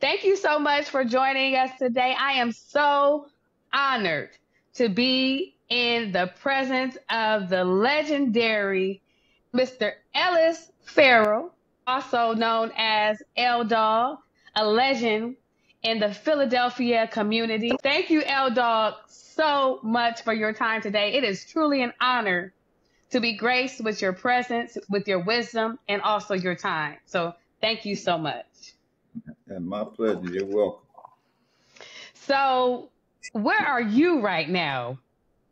Thank you so much for joining us today. I am so honored to be in the presence of the legendary Mr. Ellis Ferrell, also known as El-Dog, a legend in the Philadelphia community. Thank you, El-Dog, so much for your time today. It is truly an honor to be graced with your presence, with your wisdom, and also your time. So thank you so much. And my pleasure. You're welcome. So, where are you right now?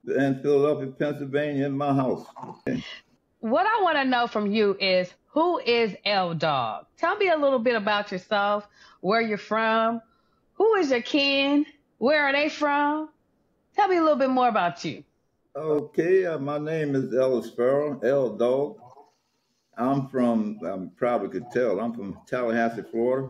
In Philadelphia, Pennsylvania, in my house. What I want to know from you is who is El-Dog? Tell me a little bit about yourself, where you're from, who is your kin, where are they from? Tell me a little bit more about you. Okay, uh, my name is Ellis Ferrell, L Dog. I'm from, I'm probably could tell, I'm from Tallahassee, Florida.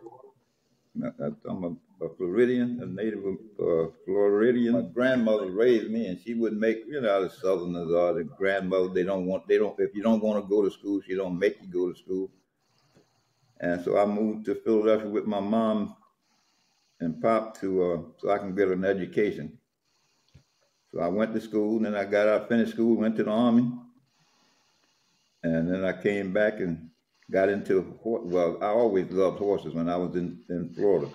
I'm a, a Floridian, a native of uh, Floridian. My grandmother raised me, and she would make, you know, the Southerners are the grandmother. They don't want, they don't. If you don't want to go to school, she don't make you go to school. And so I moved to Philadelphia with my mom and pop to uh, so I can get an education. So I went to school, and then I got out, finished school, went to the army, and then I came back and got into well, I always loved horses when I was in, in Florida.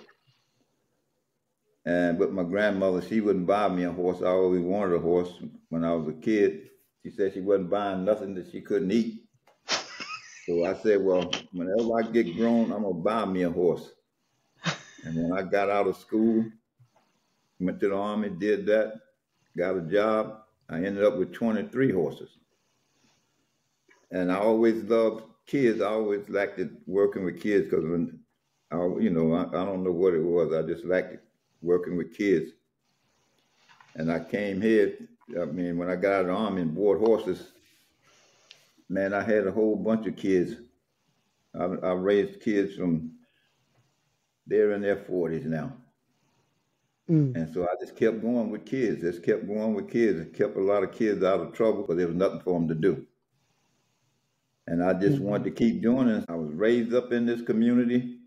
And but my grandmother, she wouldn't buy me a horse. I always wanted a horse when I was a kid. She said she wasn't buying nothing that she couldn't eat. So I said, well, whenever I get grown, I'm gonna buy me a horse. And when I got out of school, went to the army, did that, got a job. I ended up with 23 horses. And I always loved kids. I always liked it working with kids because when I, you know, I, I don't know what it was. I just liked working with kids. And I came here. I mean, when I got out of the army and bought horses, man, I had a whole bunch of kids. I, I raised kids from they're in their forties now. Mm. And so I just kept going with kids. Just kept going with kids. It kept a lot of kids out of trouble because there was nothing for them to do. And I just mm-hmm. wanted to keep doing it. I was raised up in this community,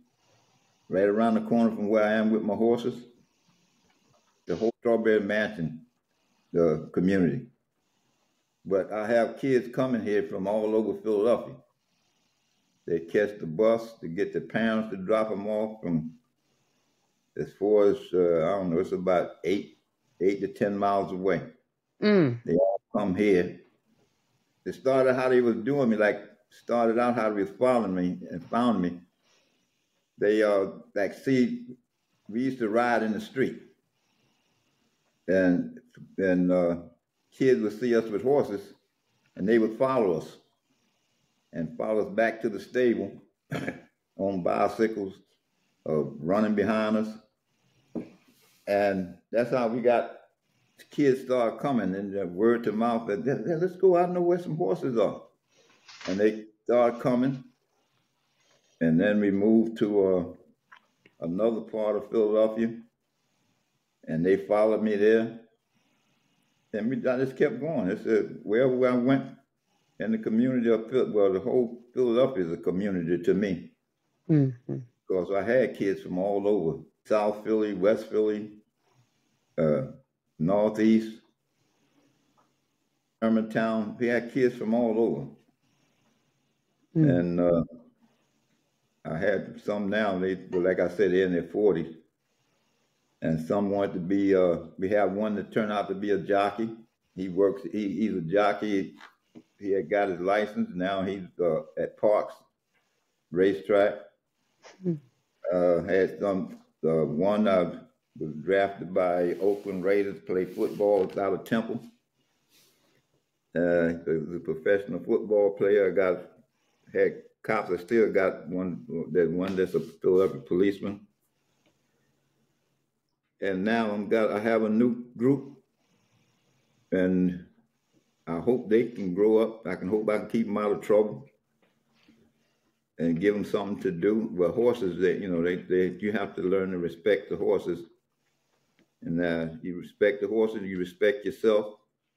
right around the corner from where I am with my horses. The whole Strawberry Mansion, the community. But I have kids coming here from all over Philadelphia. They catch the bus to get the parents to drop them off from as far as uh, I don't know, it's about eight, eight to ten miles away. Mm. They all come here it started how they was doing me, like started out how they was following me and found me. They uh like see we used to ride in the street. And and uh kids would see us with horses and they would follow us and follow us back to the stable on bicycles, uh, running behind us. And that's how we got kids start coming and the word to mouth that let's go out and know where some horses are. And they start coming. And then we moved to uh, another part of Philadelphia. And they followed me there. And we, I just kept going. It's uh, wherever I went in the community of well, the whole Philadelphia is a community to me. Mm-hmm. Because I had kids from all over South Philly, West Philly, uh, Northeast, Germantown. We had kids from all over. Mm. And uh, I had some now, they, well, like I said, they're in their 40s. And some want to be, uh, we have one that turned out to be a jockey. He works, he, he's a jockey. He had got his license. Now he's uh, at Parx Racetrack. Mm. Uh, had some, uh, one uh, was drafted by Oakland Raiders, to play football out of Temple. Uh, he was a professional football player. I got had cops. I still got one that one that's a still Philadelphia policeman. And now I'm got I have a new group, and I hope they can grow up. I can hope I can keep them out of trouble and give them something to do. Well, horses, they you know they they you have to learn to respect the horses and uh, you respect the horses, you respect yourself,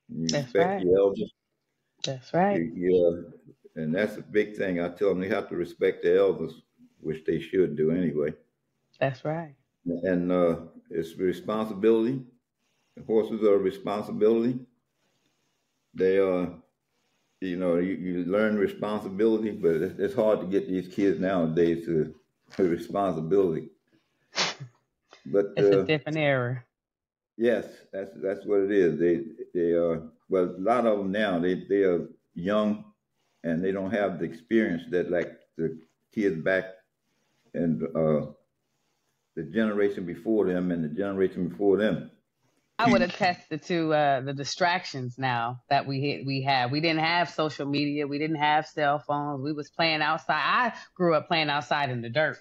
and you that's respect right. your elders. That's right. You, and that's a big thing. I tell them they have to respect the elders, which they should do anyway. That's right. And uh, it's responsibility. The Horses are a responsibility. They are, you know, you, you learn responsibility, but it's, it's hard to get these kids nowadays to, to responsibility. But it's uh, a different era. Yes, that's that's what it is. They they are well, a lot of them now they they are young, and they don't have the experience that like the kids back and uh, the generation before them and the generation before them. I would attest to uh, the distractions now that we hit, we have. We didn't have social media. We didn't have cell phones. We was playing outside. I grew up playing outside in the dirt,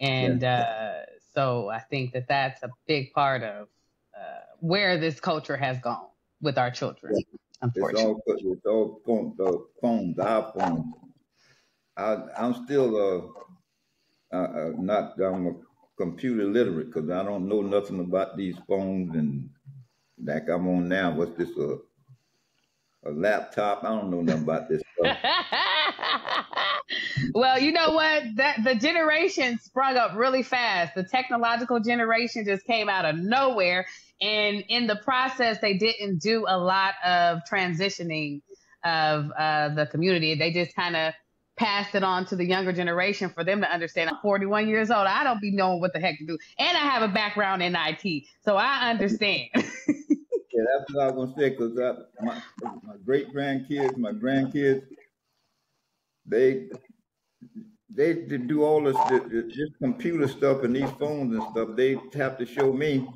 and yeah. uh, so I think that that's a big part of where this culture has gone with our children. Unfortunately, it's all, it's all phone, the phones, iPhones. I, I'm still uh, uh, uh, not. I'm a computer literate because I don't know nothing about these phones and like I'm on now. What's this? A, a laptop? I don't know nothing about this stuff. well, you know what? That the generation sprung up really fast. The technological generation just came out of nowhere and in the process, they didn't do a lot of transitioning of uh, the community. They just kind of passed it on to the younger generation for them to understand. I'm 41 years old. I don't be knowing what the heck to do. And I have a background in IT. So I understand. yeah, that's what I was to say because my, my great grandkids, my grandkids, they they do all this, this computer stuff and these phones and stuff. They have to show me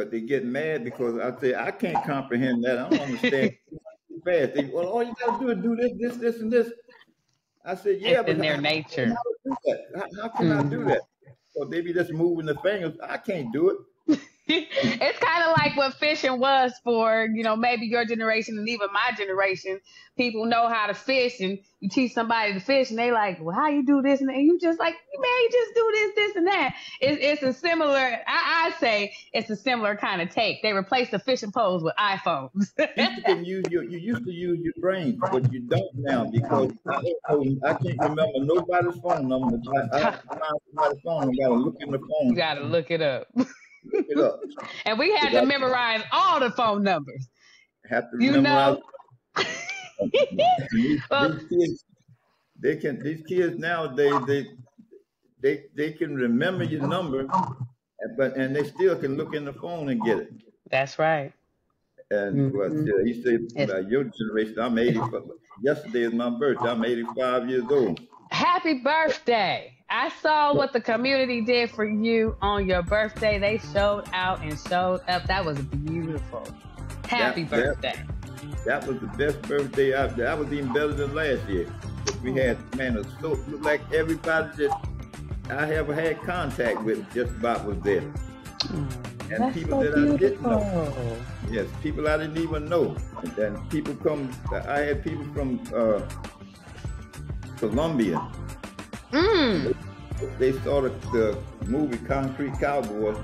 but they get mad because I say I can't comprehend that. I don't understand fast. They, well, all you gotta do is do this, this, this, and this. I said, yeah, it's but in their how, nature. How, how, can mm-hmm. I do mm-hmm. that? Or they be just moving the fingers. I can't do it. it's kind of like what fishing was for, you know, maybe your generation and even my generation. People know how to fish, and you teach somebody to fish, and they like, well, how you do this, and you just like, man, you just do this, this, and that. It's, it's a similar. I, I say it's a similar kind of take. They replaced the fishing poles with iPhones. you can use your. You used to use your brain, but you don't now because I, I can't remember nobody's phone number. I, I, I somebody's phone. I gotta look in the phone. You gotta look it up. And we had to memorize all the phone numbers. Have to you memorize. know. these, well, these kids, they can. These kids nowadays, they they they can remember your number, but and they still can look in the phone and get it. That's right. And mm-hmm. what you say about your generation? I'm 80. Yesterday is my birthday. I'm 85 years old. Happy birthday! I saw what the community did for you on your birthday. They showed out and showed up. That was beautiful. Happy that, birthday. That, that, was the best birthday out there. That was even better than last year. We had, man, it looked like everybody that I ever had contact with just about was there. Mm, and people so that beautiful. I didn't know. Yes, people I didn't even know. And then people come, I had people from uh, Colombia Mm. They, started the movie Concrete Cowboy,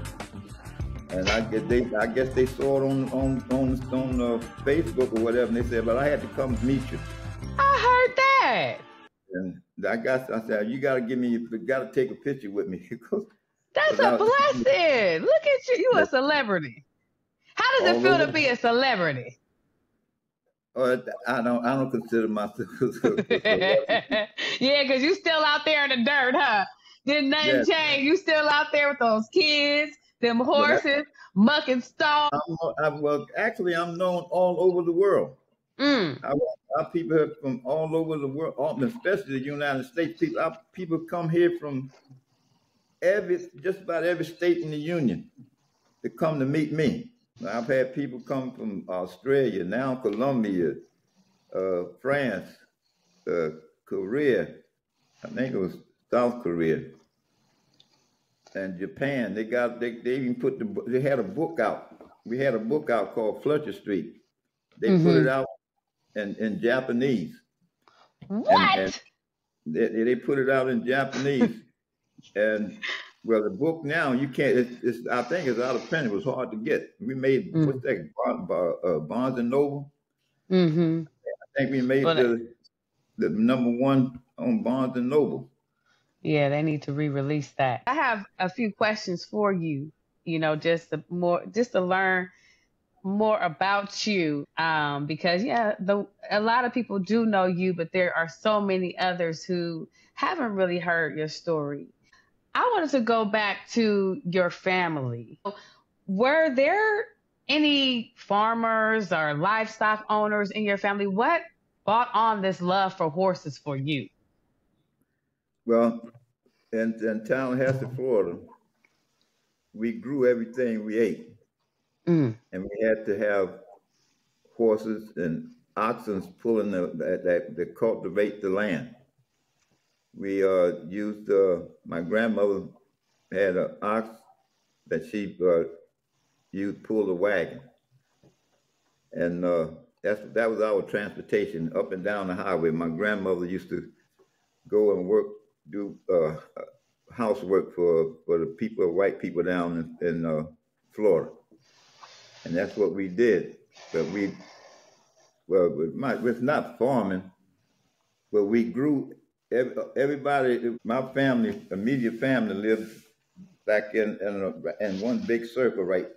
and I guess they I guess they saw it on on on, on uh, Facebook or whatever, and they said, "But I had to come meet you." I heard that. And I got I said, "You got to give me, you got to take a picture with me." That's a blessing. Look at you, you a celebrity. How does it feel to be a celebrity? Or I don't I don't consider myself. yeah, because you still out there in the dirt, huh? Didn't nothing yes. change? You still out there with those kids, them horses, mucking stalls. I'm, well, actually, I'm known all over the world. Mm. I, I people from all over the world, especially the United States. People, I, people come here from every, just about every state in the union to come to meet me. I've had people come from Australia, now Colombia, uh, France, uh, Korea, I think it was South Korea, and Japan. They got they, they even put the they had a book out. We had a book out called Fletcher Street. They mm-hmm. put it out in, in Japanese. What? And, and they, they put it out in Japanese, and well, the book now you can't. It's, it's, I think it's out of print. It was hard to get. We made mm. what's that? Uh, Barnes and Noble. Mm-hmm. I think we made the the number one on Barnes and Noble. Yeah, they need to re-release that. I have a few questions for you. You know, just to more, just to learn more about you, um, because yeah, the a lot of people do know you, but there are so many others who haven't really heard your story. I wanted to go back to your family. Were there any farmers or livestock owners in your family? What brought on this love for horses for you? Well, in, in Tallahassee, Florida, we grew everything we ate. Mm. And we had to have horses and oxen pulling the, that, that, that cultivate the land. We uh, used, uh, my grandmother had an ox that she uh, used pull the wagon. And uh, that's, that was our transportation up and down the highway. My grandmother used to go and work, do uh, housework for, for the people, white people down in, in uh, Florida. And that's what we did. But we, well, it's not farming, but we grew, everybody, my family, immediate family lived back in, in, a, in one big circle, right?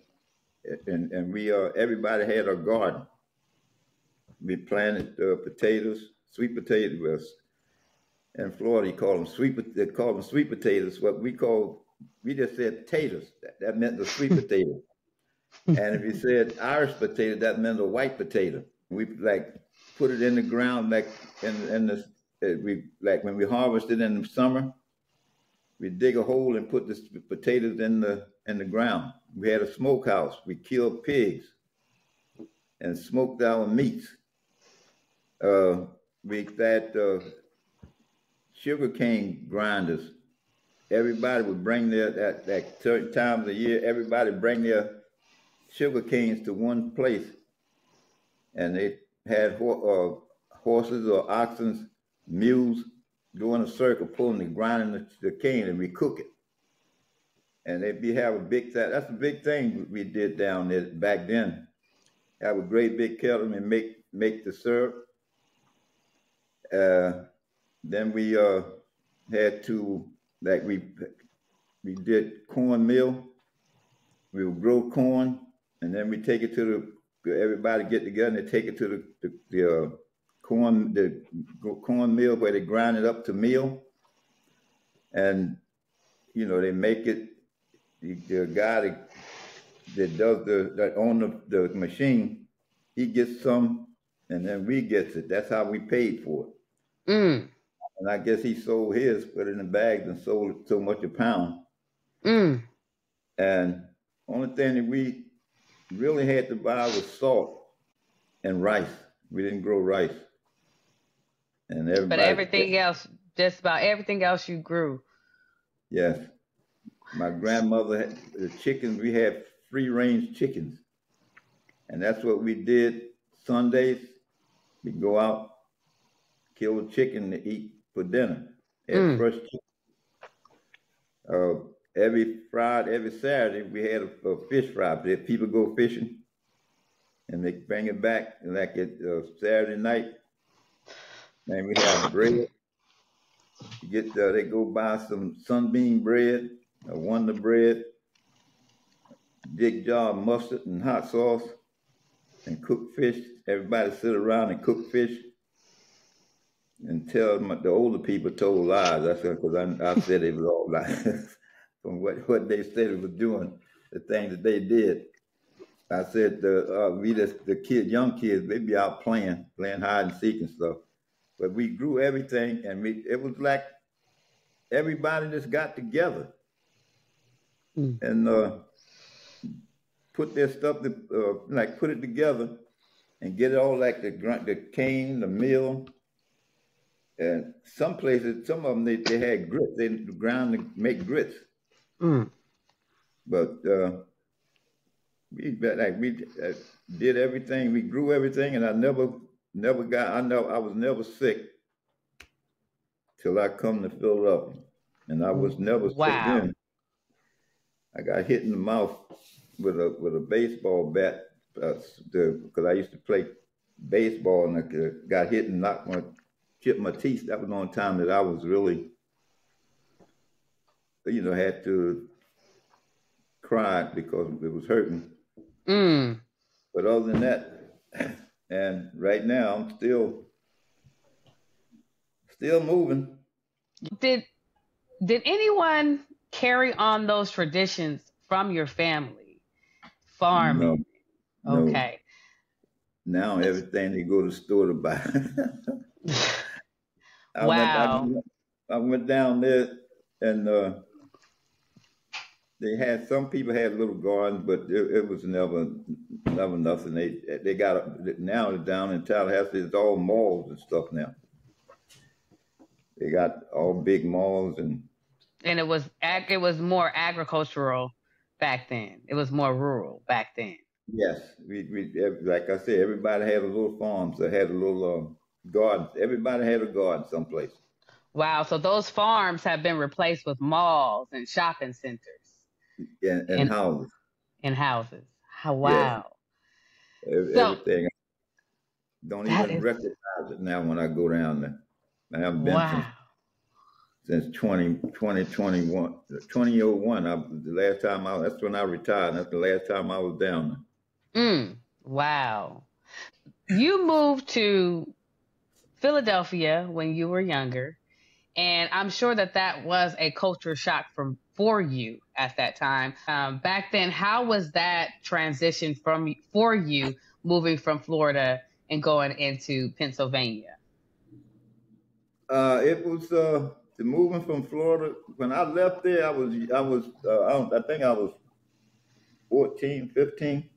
And, and we, uh, everybody had a garden. We planted uh, potatoes, sweet potatoes, in Florida, you call them sweet. They call them sweet potatoes. What we call, we just said potatoes. That, that meant the sweet potato. and if you said Irish potato, that meant a white potato. We like put it in the ground, like in in the uh, we like when we harvested in the summer. We dig a hole and put the potatoes in the in the ground. We had a smokehouse. We killed pigs and smoked our meats. Uh, we had uh, sugarcane grinders. Everybody would bring their at, at certain times of year. Everybody bring their sugar canes to one place, and they had uh, horses or oxen, mules go in a circle, pulling and grinding the, the cane, and we cook it. And they be have a big that that's a big thing we did down there back then. Have a great big kettle and make make the syrup. Uh, then we uh, had to, like we we did cornmeal. We would grow corn, and then we take it to the everybody get together and take it to the the, the uh, corn the corn mill where they grind it up to meal, and you know they make it. The, the guy that, that does the that own the, the machine, he gets some, and then we gets it. That's how we paid for it. Mm. And I guess he sold his, put it in the bags, and sold it so much a pound. Mm. And only thing that we really had to buy was salt and rice. We didn't grow rice. And everybody, but everything else, just about everything else you grew. Yes. My grandmother had the chickens, we had free range chickens. And that's what we did Sundays. We go out, kill a chicken to eat for dinner at mm. Fresh Chicken. Uh, every Friday, every Saturday, we had a, a fish fry. If People go fishing, and they bring it back. Like at uh, Saturday night, and we have bread. You get uh, they go buy some sunbeam bread, a Wonder bread, big jar mustard and hot sauce, and cook fish. Everybody sit around and cook fish and tell my, the older people told lies. That's because I, I said it was all lies from what, what they said it was doing, the things that they did. I said the uh, we just the kid, young kids, they be out playing, playing hide and seek and stuff. But we grew everything, and we it was like everybody just got together mm. and uh, put their stuff, to, uh, like put it together, and get it all like the grunt, the cane, the mill, and some places, some of them, they, they had grits. They ground to make grits. Mm. But uh, we like we uh, did everything. We grew everything, and I never, never got. I know I was never sick till I come to Philadelphia, and I was never wow. sick then. I got hit in the mouth with a with a baseball bat because uh, I used to play baseball, and I got hit and knocked my chipped my teeth. That was the only time that I was really you know, had to cry because it was hurting. Mm. But other than that, and right now I'm still still moving. Did did anyone carry on those traditions from your family? Farming. No, no. Okay. Now everything they go to the store to buy. I wow. Went, I, I, went down there and uh, they had some people had little gardens, but it, it, was never never nothing. They they got now down in Tallahassee. It's all malls and stuff now. They got all big malls and. And it was ag- it was more agricultural back then. It was more rural back then. Yes, we, we like I said, everybody had a little farm, so had a little uh, garden. Everybody had a garden someplace. Wow, so those farms have been replaced with malls and shopping centers and, and, and houses. In houses. How wow. Yes. So, Everything. Don't even is... recognize it now when I go down there. I haven't been wow. since, since 20, 2021, 2001. I, the last time I, that's when I retired. That's the last time I was down there. Mm, wow. You moved to Philadelphia when you were younger, and I'm sure that that was a culture shock from for you at that time. Um, back then, how was that transition from for you moving from Florida and going into Pennsylvania? Uh, it was uh, the moving from Florida. When I left there, I was I was uh, I, I, think I was 14, 15,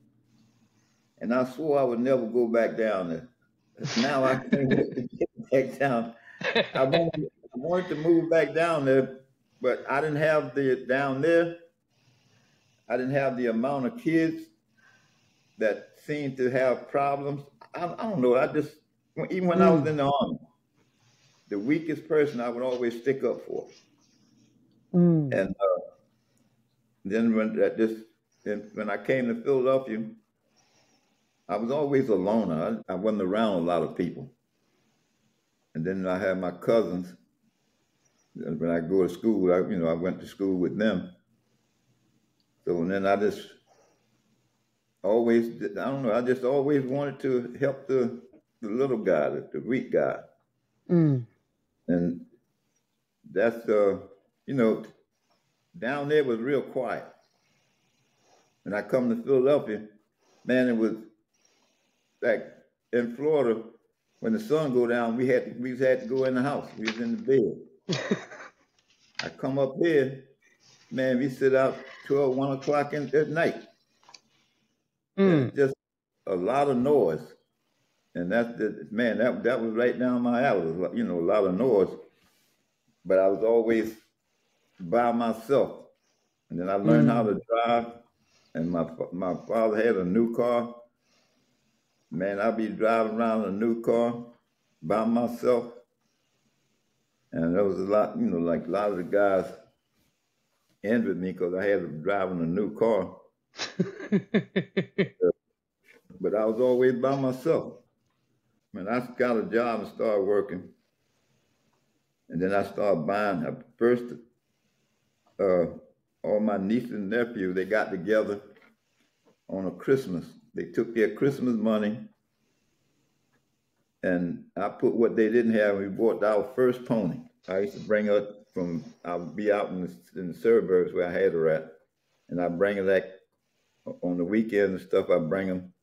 and I swore I would never go back down there. Now I can't get back down. I I wanted to move back down there, but I didn't have the down there. I didn't have the amount of kids that seemed to have problems. I, I don't know. I just even when mm. I was in the army, the weakest person I would always stick up for. Mm. And uh, then when that just when I came to Philadelphia, I was always a loner. I, I wasn't around a lot of people. And then I had my cousins. When I go to school, I, you know, I went to school with them. So then I just always, I don't know, I just always wanted to help the, the little guy, the, the weak guy. Mm. And that's, uh, you know, down there was real quiet. When I come to Philadelphia, man, it was like in Florida, when the sun go down, we had to, we had to go in the house. We was in the bed. I come up here, man, we sit out 12, 1 o'clock in, at night. Mm. Just a lot of noise. And that's the man, that that was right down my alley. You know, a lot of noise. But I was always by myself. And then I learned mm. how to drive. And my my father had a new car. Man, I'd be driving around a new car by myself. And there was a lot, you know, like a lot of the guys envied me because I had driving a new car. but I was always by myself. When I got a job and started working, and then I started buying. First, uh, all my nieces and nephews they got together on a Christmas. They took their Christmas money, and I put what they didn't have. We bought our first pony. I used to bring her from. I would be out in the, in the suburbs where I had her at, and I bring her back on the weekends and stuff. I bring them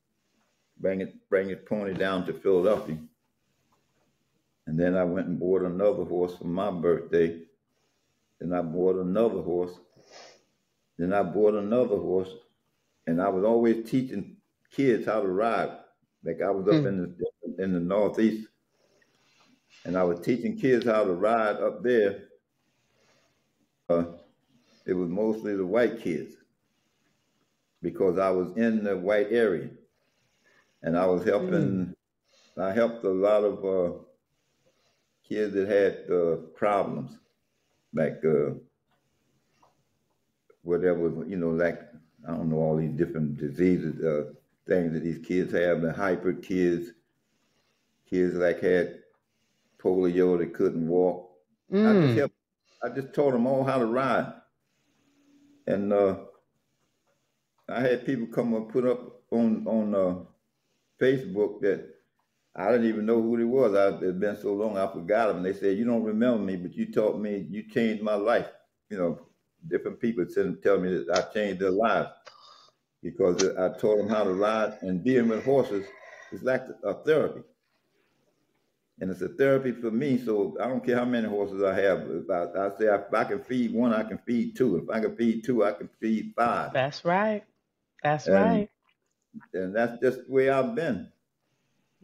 bring it, bring his pony down to Philadelphia. And then I went and bought another horse for my birthday. Then I bought another horse. Then I bought another horse. And I was always teaching kids how to ride. Like I was up mm. in the in the northeast, and I was teaching kids how to ride up there. Uh, it was mostly the white kids because I was in the white area and I was helping. Mm. I helped a lot of uh, kids that had uh, problems, like uh, whatever you know, like I don't know all these different diseases, uh, things that these kids have. The hyper kids, kids like had polio, that couldn't walk. Mm. I just helped, I just taught them all how to ride. and uh, I had people come up put up on on uh, Facebook that I didn't even know who they was. I, it's been so long, I forgot them. And they said, "You don't remember me, but you taught me. You changed my life." You know, different people tell me that I changed their lives because I taught them how to ride and dealing with horses is like a therapy. And it's a therapy for me, so I don't care how many horses I have. If I, I say if I can feed one, I can feed two. If I can feed two, I can feed five. That's right. That's and, right. And that's just the way I've been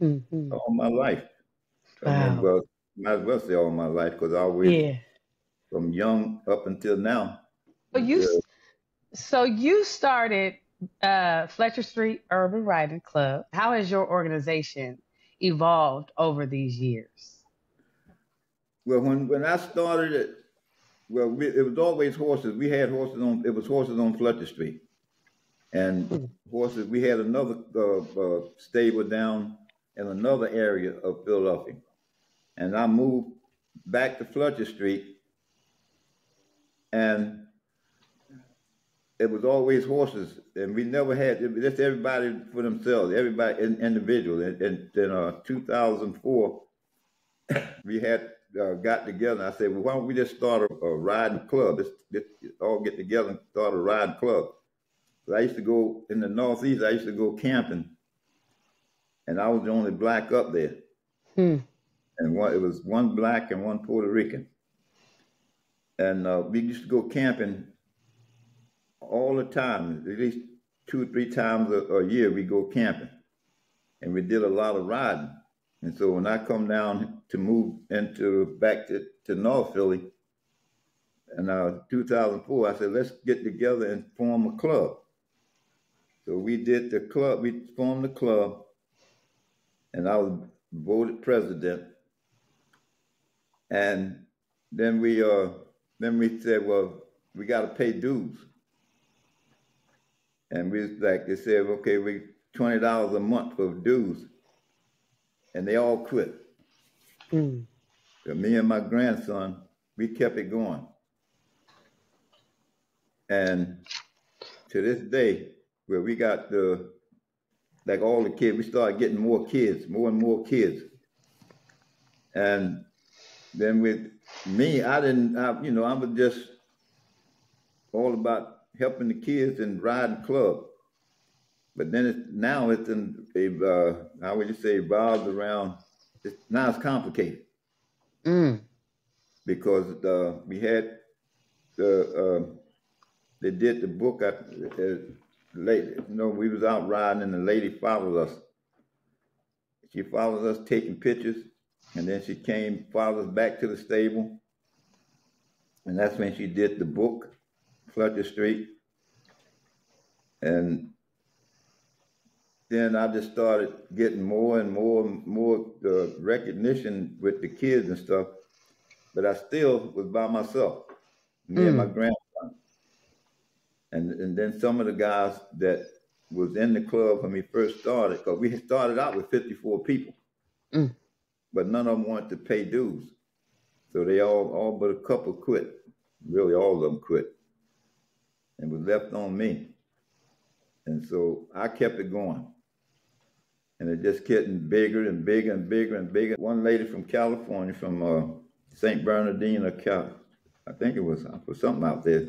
mm-hmm. all my life. Wow. I mean, well, might as well say all my life because I always, yeah. from young up until now. So you, so you started uh, Fletcher Street Urban Riding Club. How has your organization evolved over these years? Well, when when I started it, well, we, it was always horses. We had horses on. It was horses on Fletcher Street, and horses. We had another uh, uh, stable down in another area of Philadelphia, and I moved back to Fletcher Street, and it was always horses, and we never had just everybody for themselves, everybody in, individual. And, and in uh, 2004, we had uh, got together. And I said, well, why don't we just start a, a riding club? Let's, let's, all get together and start a riding club. So I used to go in the Northeast. I used to go camping, and I was the only black up there. Hmm. And one, it was one black and one Puerto Rican. And uh, we used to go camping all the time, at least two or three times a, a, year, we go camping. And we did a lot of riding. And so when I come down to move into back to, to North Philly in uh, 2004, I said, let's get together and form a club. So we did the club, we formed the club, and I was voted president. And then we uh then we said, well, we got to pay dues. And we like they said, okay, we twenty dollars a month for dues, and they all quit. Mm. So me and my grandson, we kept it going, and to this day, where we got the like all the kids, we started getting more kids, more and more kids, and then with me, I didn't, I, you know, I was just all about helping the kids and riding club. But then it's, now it's in a, uh, how would you say, evolved around, it's, now it's complicated. Mm. Because uh, we had, the, uh, they did the book, at, uh, late, you know, we was out riding and the lady followed us. She followed us taking pictures and then she came, followed us back to the stable. And that's when she did the book. Fletcher Street. And then I just started getting more and more and more uh, recognition with the kids and stuff. But I still was by myself, me mm. and my mm. grandson. And and then some of the guys that was in the club when we first started, because we had started out with 54 people, mm. but none of them wanted to pay dues. So they all, all but a couple quit. Really, all of them quit and was left on me. And so I kept it going. And it just getting bigger and bigger and bigger and bigger. One lady from California, from uh, St. Bernardino, Cal- I think it was, uh, was something out there,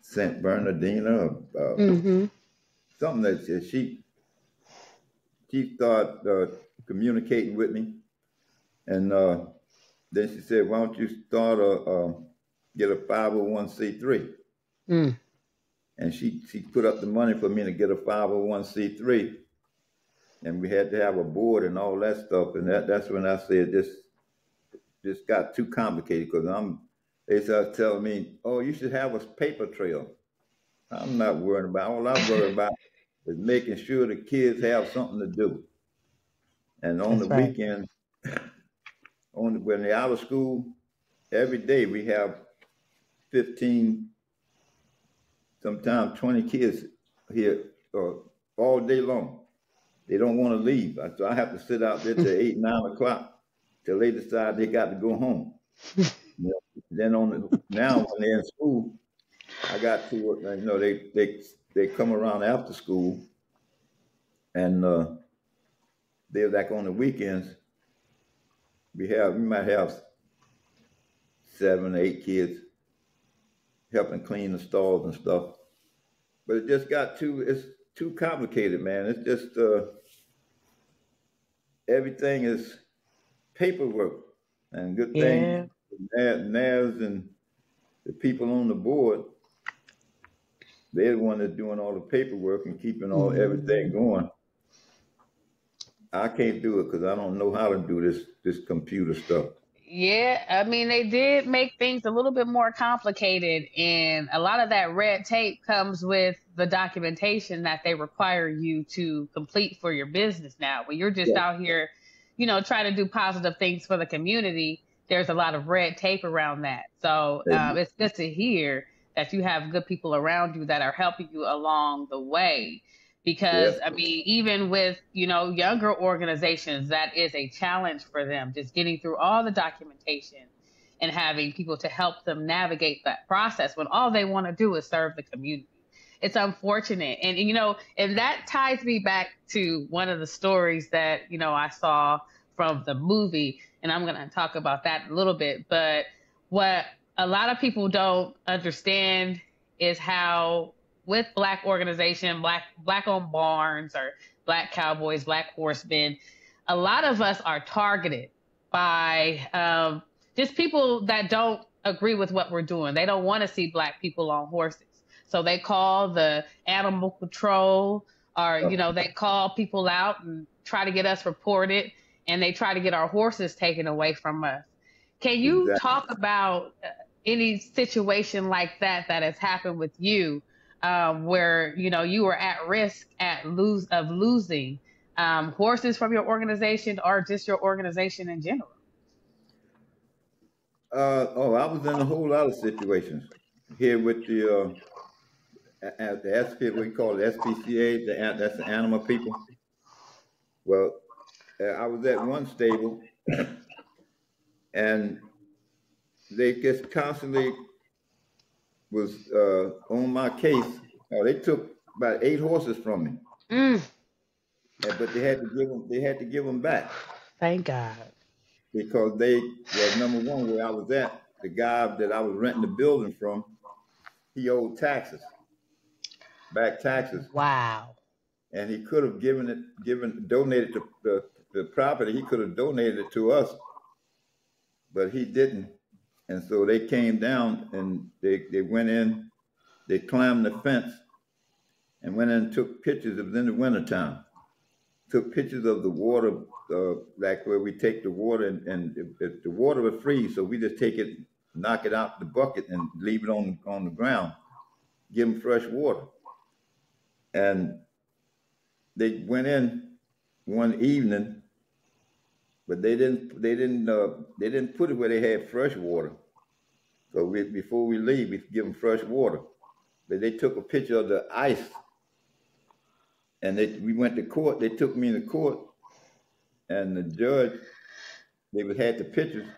St. Bernardino, uh, mm-hmm. something that she she started uh, communicating with me, and uh, then she said, "Why don't you start a get a five hundred oh one c three?" Mm and she she put up the money for me to get a 501c3 and we had to have a board and all that stuff. And that that's when i said this this got too complicated because i'm they started telling me oh you should have a paper trail. I'm not worried about all i'm worried about is making sure the kids have something to do. And on that's the right. weekend on the, when they're out of school every day we have 15 sometimes 20 kids here uh, all day long. They don't want to leave. So I have to sit out there till 8, 9 o'clock till they decide they got to go home. then on the, now when they're in school, I got to you know they they they come around after school, and uh, they're like on the weekends. We have we might have seven, eight kids helping clean the stalls and stuff, but it just got too it's too complicated, man. It's just uh, everything is paperwork and good Yeah. thing. Naz and the people on the board, they're the one that's doing all the paperwork and keeping all everything going. I can't do it because I don't know how to do this this computer stuff. Yeah, I mean, they did make things a little bit more complicated, and a lot of that red tape comes with the documentation that they require you to complete for your business now. When you're just Yeah. out here, you know, trying to do positive things for the community, there's a lot of red tape around that. So um, it's good to hear that you have good people around you that are helping you along the way. Because Yeah. I mean, even with you know younger organizations, that is a challenge for them. Just getting through all the documentation and having people to help them navigate that process when all they want to do is serve the community. It's unfortunate. And, you know, and that ties me back to one of the stories that, you know, I saw from the movie. And I'm going to talk about that a little bit. But what a lot of people don't understand is how with black organization, black black owned barns or black cowboys, black horsemen, a lot of us are targeted by um, just people that don't agree with what we're doing. They don't want to see black people on horses. So they call the animal control or, you know, they call people out and try to get us reported and they try to get our horses taken away from us. Can you Exactly. talk about uh, any situation like that that has happened with you um, where, you know, you were at risk at lose of losing um, horses from your organization or just your organization in general? Uh, oh, I was in a whole lot of situations here with the uh, the SP, we call it SPCA. The that's the animal people. Well, uh, I was at one stable, and they just constantly was uh, on my case. Uh, they took about eight horses from me, Mm, and- but they had to give them. They had to give them back. thank God. because they well number one where I was at, the guy that I was renting the building from, he owed taxes, back taxes, Wow. and he could have given it, given donated the, the the property. He could have donated it to us, but he didn't, and so they came down and they they went in, they climbed the fence, and went in and took pictures. It was in the wintertime. Took pictures of the water, uh, like where we take the water and, and if, if the water would freeze. so we just take it, knock it out the bucket and leave it on on the ground, give them fresh water. And they went in one evening, but they didn't they didn't uh, they didn't put it where they had fresh water. So we, before we leave, we give them fresh water. But they took a picture of the ice, and they we went to court. They took me to court, and the judge they had the pictures,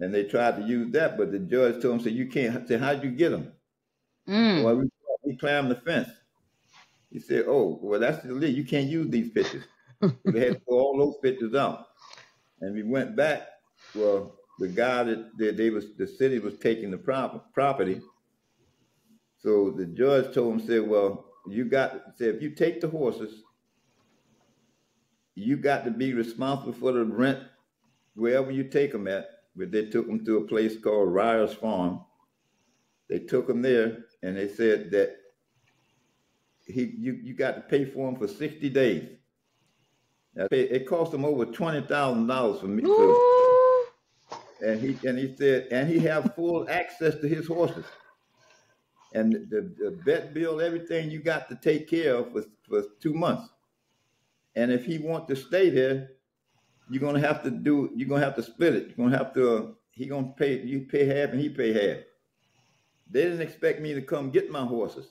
and they tried to use that, but the judge told them, "Say you can't." Say, "How'd you get them?" Mm. Well, we, we climbed the fence. He said, "Oh, well, that's illegal. You can't use these pictures." So they had to throw all those pictures out. And we went back. Well, the guy that, that they was the city was taking the prop, property. So the judge told him, said, "Well, you got said if you take the horses, you got to be responsible for the rent wherever you take them at." But they took them to a place called Ryers Farm. They took them there, and they said that he you, you got to pay for them for sixty days. It it cost him over twenty thousand dollars for me, to, and he and he said, and he have full access to his horses, and the, the vet bill, everything you got to take care of for, for two months. And if he want to stay there, you're gonna have to do. You're gonna have to split it. You're gonna have to. Uh, he gonna pay. You pay half, and he pay half. They didn't expect me to come get my horses.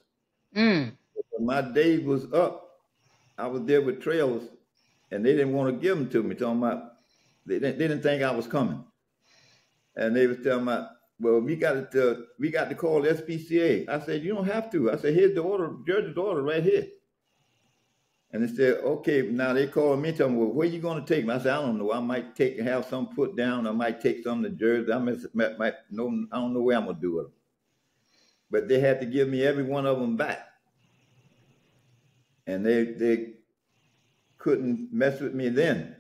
Mm. When my day was up, I was there with trailers, and they didn't want to give them to me. Talking about they didn't, they didn't think I was coming, and they was telling my well, we got to uh, we got to call SPCA. I said, you don't have to. I said, here's the order, judge's order right here. And they said, okay, now they called me, tell me, well, where you going to take me? I said, I don't know. I might take have some put down. I might take some to Jersey. I might, might, no, I don't know where I'm going to do it. But they had to give me every one of them back. And they, they couldn't mess with me then.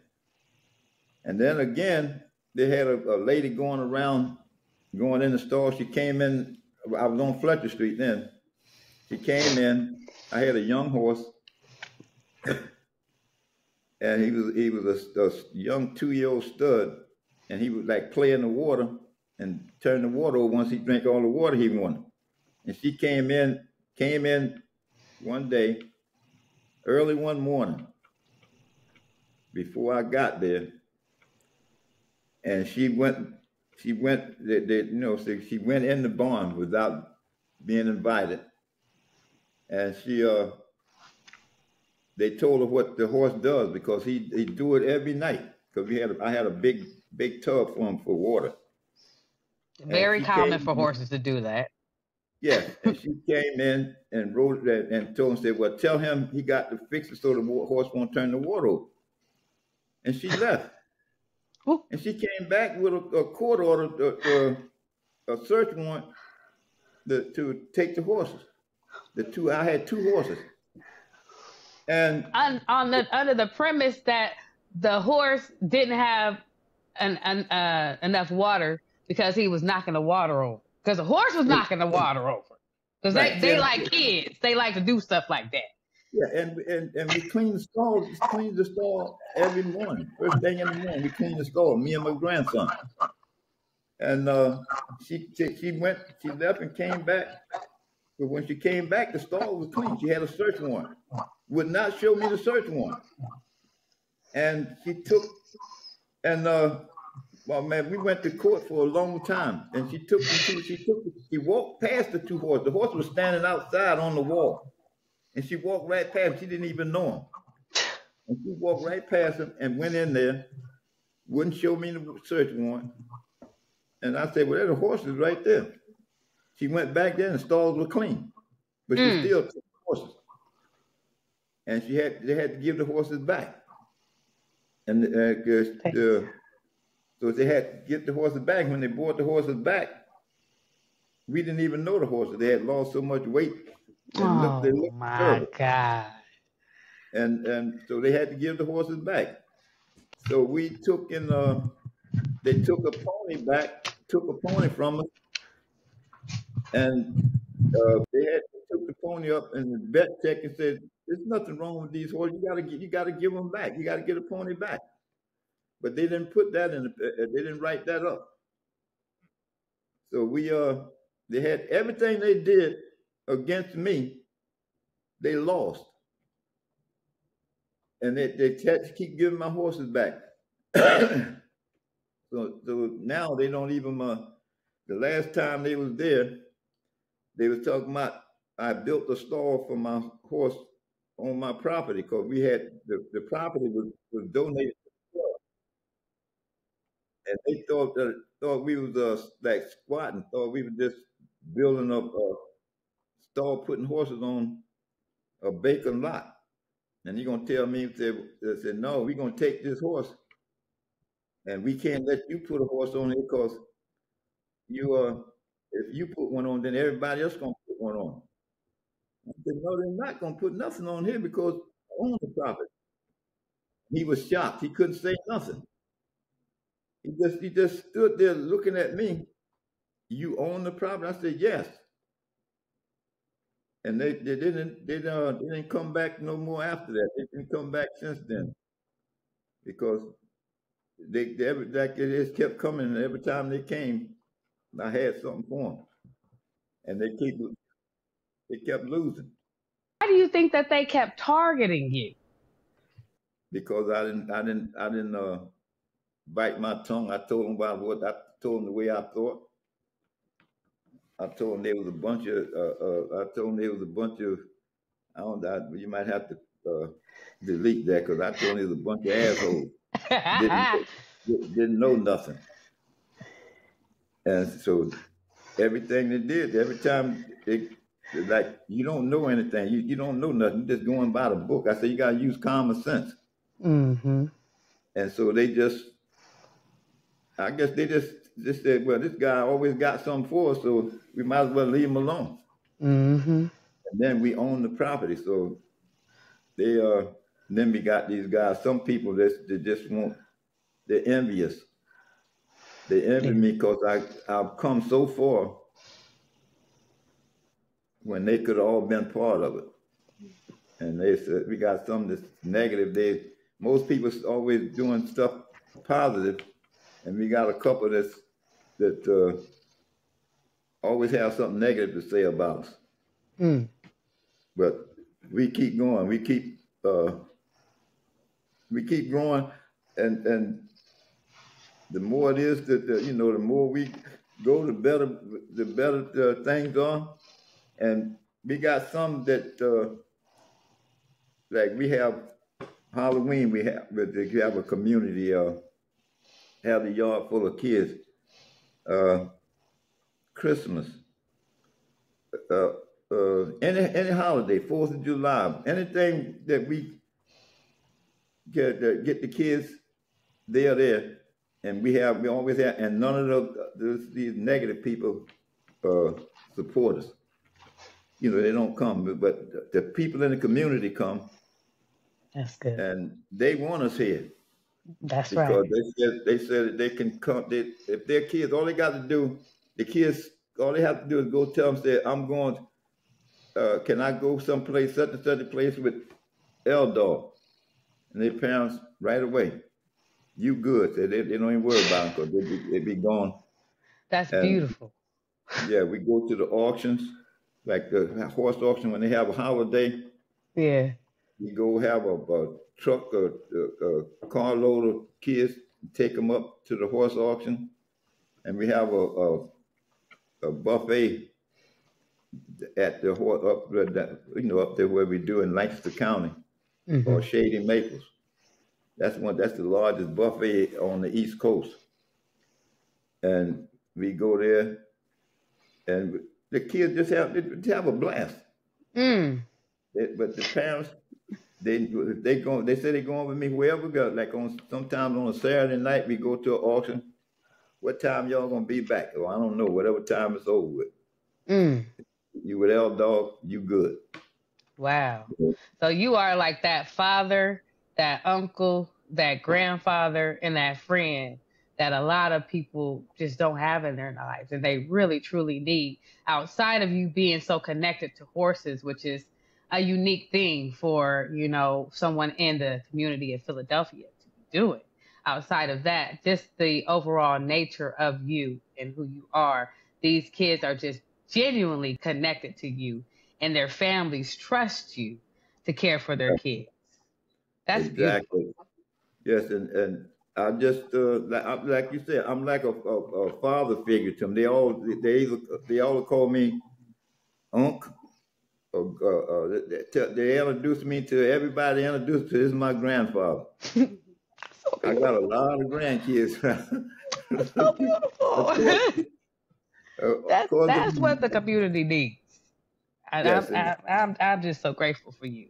And then again, they had a, a lady going around, going in the store. She came in, I was on Fletcher Street then. She came in, I had a young horse and he was he was a, a young two year old stud, and he would like play in the water and turn the water over once he drank all the water he wanted. And she came in came in one day, early one morning, before I got there, and she went she went they, they, you know she went in the barn without being invited, and she uh they told her what the horse does because he he do it every night because we had a, I had a big big tub for him for water. Very common for horses to do that. Yeah, and she came in and wrote that and told him said, "Well, tell him he got to fix it so the horse won't turn the water over." And she left. Ooh. And she came back with a, a court order, a, a, a search warrant, the, to take the horses. The two I had two horses. And on, on the under the premise that the horse didn't have an, an uh, enough water because he was knocking the water over. Because the horse was knocking the water over. Because right. they, they yeah. like kids. They like to do stuff like that. Yeah, and and, and we clean the stall, clean the stall every morning. First thing in the morning, we clean the stall, me and my grandson. And uh, she, she she went, she left and came back. But when she came back, the stall was clean. She had a search warrant would not show me the search warrant. And she took, and uh, well, man, we went to court for a long time, and she took. She took. She walked past the two horses. The horse was standing outside on the wall, and she walked right past. Him. She didn't even know him, and she walked right past him and went in there. Wouldn't show me the search warrant, and I said, "Well, there's the horses right there." She went back there, and the stalls were clean, but mm. she still took the horses and she had they had to give the horses back. And uh, the, so they had to get the horses back. When they brought the horses back, we didn't even know the horses. They had lost so much weight. Oh looked, they looked my terrible. God! And and so they had to give the horses back. So we took in. Uh, they took a pony back. Took a pony from us, and uh, they had took the pony up and the vet check and said there's nothing wrong with these horses. You gotta get, you gotta give them back. You gotta get a pony back. But they didn't put that in. The, uh, they didn't write that up. So we uh, they had everything they did against me. They lost, and they they keep giving my horses back. so so now they don't even. Uh, the last time they was there, they was talking about I built a stall for my horse on my property because we had the, the property was, was donated and they thought that thought we was uh, like squatting, thought we were just building up a stall, putting horses on a vacant lot. And you're gonna tell me they, they said no, we're gonna take this horse, and we can't let you put a horse on it because you uh if you put one on, then everybody else gonna put one on. I said, no, they're not going to put nothing on here because I own the property. He was shocked. He couldn't say nothing. He just he just stood there looking at me. You own the property? I said, yes. And they, they didn't they, uh, they didn't come back no more after that. They didn't come back since then because they, they every, like it just kept coming. And every time they came, I had something for them, and they keep they kept losing. Why do you think that they kept targeting you? Because I didn't, I didn't, I didn't uh, bite my tongue. I told them about what I told them the way I thought. I told them there was a bunch of. Uh, uh, I told them there was a bunch of. I don't know. You might have to uh, delete that because I told them there was a bunch of assholes. didn't, didn't know nothing. And so everything they did, every time they like you don't know anything, you, you don't know nothing, you're just going by the book. I said you gotta use common sense. Mm-hmm. And so they just I guess they just just said, well, this guy always got something for us, so we might as well leave him alone. Mm-hmm. And then we own the property, so they uh. Then we got these guys. Some people that they just want, they're envious. They envy me because I I've come so far when they could have all been part of it. And they said we got some that's negative. They most people always doing stuff positive, and we got a couple that's that uh, always have something negative to say about us. Mm. But we keep going. We keep uh, we keep growing, and and the more it is that the, you know, the more we go, the better the better uh, things are, and we got some that uh, like we have Halloween. We have we have a community. Uh, have the yard full of kids. Uh, Christmas. Uh, uh, any any holiday, Fourth of July, anything that we get uh, get the kids, they are there, and we have we always have, and none of the, those, these negative people uh, support us. You know, they don't come, but the people in the community come. That's good. And they want us here. That's because right. they said they said they can come. They, if their kids, all they got to do, the kids, all they have to do is go tell them, say, "I'm going. Uh, can I go someplace, such and such a place with El-Dog?" And their parents right away, "You good?" They, they, they don't even worry about it because they be, they be gone. That's And beautiful. yeah, we go to the auctions, like the horse auction when they have a holiday. Yeah. We go have a, a truck, a, a, a carload of kids, take them up to the horse auction, and we have a, a, a buffet at the horse up there, you know up there where we do in Lancaster County Mhm. or Shady Maples. That's one. That's the largest buffet on the East Coast, and we go there, and the kids just have they have a blast. Mm. They- but the parents, they they go. They say they going with me wherever we go. Like on sometimes on a Saturday night, we go to an auction. What time y'all gonna be back? Oh, I don't know. Whatever time it's over with. Mm. You with El-Dog, you good. Wow. So you are like that father, that uncle, that grandfather, and that friend that a lot of people just don't have in their lives and they really truly need outside of you being so connected to horses, which is a unique thing for, you know, someone in the community of Philadelphia to be doing. Outside of that, just the overall nature of you and who you are, these kids are just genuinely connected to you and their families trust you to care for their kids. That's beautiful. exactly. Yes, and and I just uh, like, like you said, I'm like a, a, a father figure to them. They all they either, they all call me Unc. Uh, uh, they, they me to everybody. They introduce to this is my grandfather. I got a lot of grandkids. so beautiful. Of that's course, that's what the community needs. And Yes, I'm, I'm I'm I'm just so grateful for you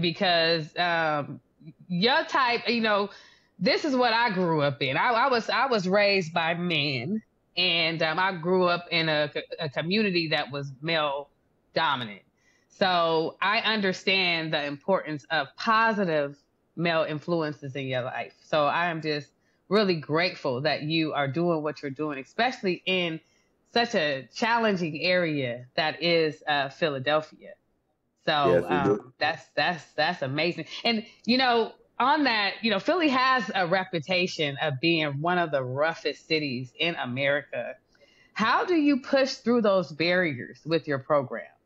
because um, your type, you know, this is what I grew up in. I, I was I was raised by men, and um, I grew up in a, a community that was male dominant. So I understand the importance of positive male influences in your life. So I am just really grateful that you are doing what you're doing, especially in such a challenging area that is uh, Philadelphia. So Yes, um, that's that's that's amazing. And you know, on that, you know, Philly has a reputation of being one of the roughest cities in America. How do you push through those barriers with your programs?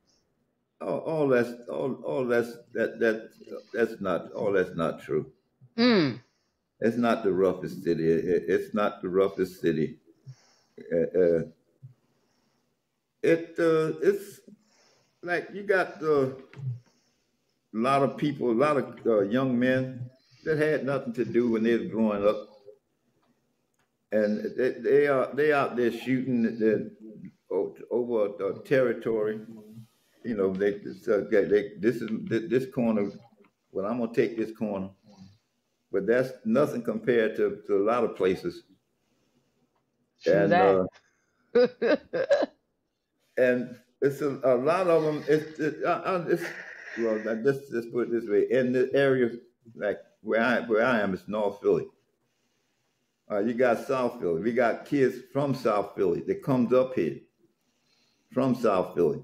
All, all that's all, all that's that that that's not all that's not true. Mm, It's not the roughest city. It- it's not the roughest city. Uh, uh, it uh, it's like you got uh, a lot of people, a lot of uh, young men that had nothing to do when they was growing up. and they, they are they out there shooting the, over the territory. You know, they, they, they this is this corner. Well, I'm gonna take this corner, but that's nothing compared to, to a lot of places. And uh, and it's a, a, lot of them. It's, it, uh, it's well, let's just put it this way: in the area like where I where I am, it's North Philly. Uh, you got South Philly. We got kids from South Philly that comes up here from South Philly.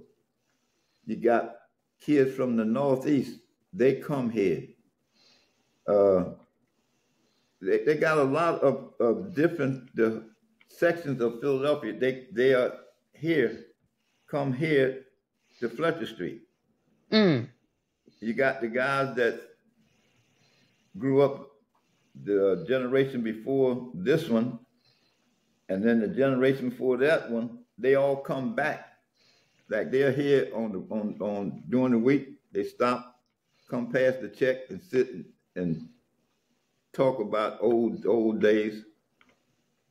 You got kids from the Northeast. They come here. Uh, they, they got a lot of, of different the sections of Philadelphia. They they are here, come here to Fletcher Street. Mm. You got the guys that grew up the generation before this one, and then the generation before that one, they all come back. Like they're here on the on on during the week, they stop, come past the check and sit and, talk about old old days.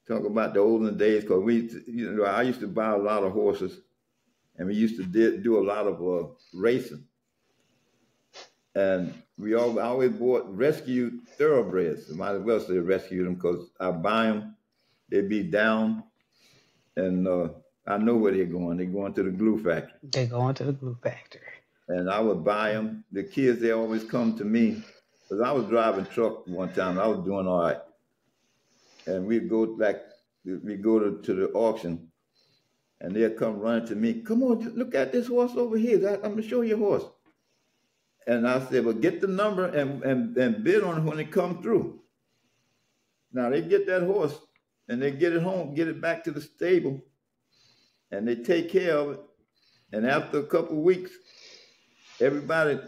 Talk about the olden days because we, you know, I used to buy a lot of horses, and we used to do, do a lot of uh, racing. And we all, always bought rescued thoroughbreds. Might as well say rescued them because I buy them, they'd be down, and uh, I know where they're going. They're going to the glue factory. They're going to the glue factory. And I would buy them. The kids, they always come to me because I was driving truck one time. I was doing all right, and we'd go back. We go to, to the auction, and they'd come running to me. Come on, look at this horse over here. That I'm gonna show you a horse. And I said, well, get the number and, and, and bid on it when it come through. Now they get that horse and they get it home, get it back to the stable, and they take care of it. And after a couple weeks, everybody,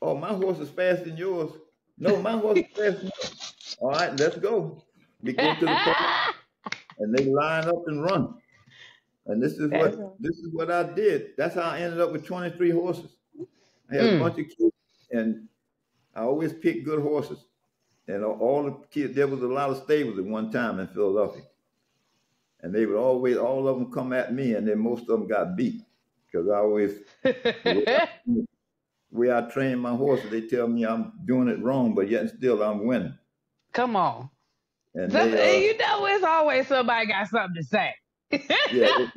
oh, my horse is faster than yours. No, my horse is faster than yours. All right, let's go. We go to the park, and they line up and run. And this is what this is what I did. That's how I ended up with 23 horses. I had mm. a bunch of kids and I always picked good horses. And all the kids, there was a lot of stables at one time in Philadelphia. And they would always, all of them come at me, and then most of them got beat. Because I always, where I train my horses, they tell me I'm doing it wrong, but yet still I'm winning. Come on. And they, uh, you know, it's always somebody got something to say. yeah,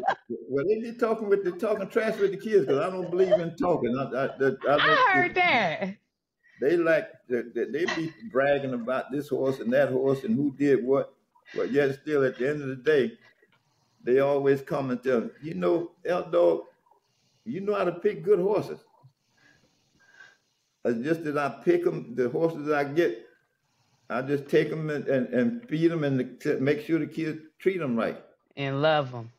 well, they be talking with the talking trash with the kids because I don't believe in talking. I, I, I, I heard that. They like they, they be bragging about this horse and that horse and who did what, but yet still at the end of the day, they always come and tell me, you know, El-Dog, you know how to pick good horses. It's just that I pick them, the horses I get, I just take them and, and, and feed them and make sure the kids treat them right and love them.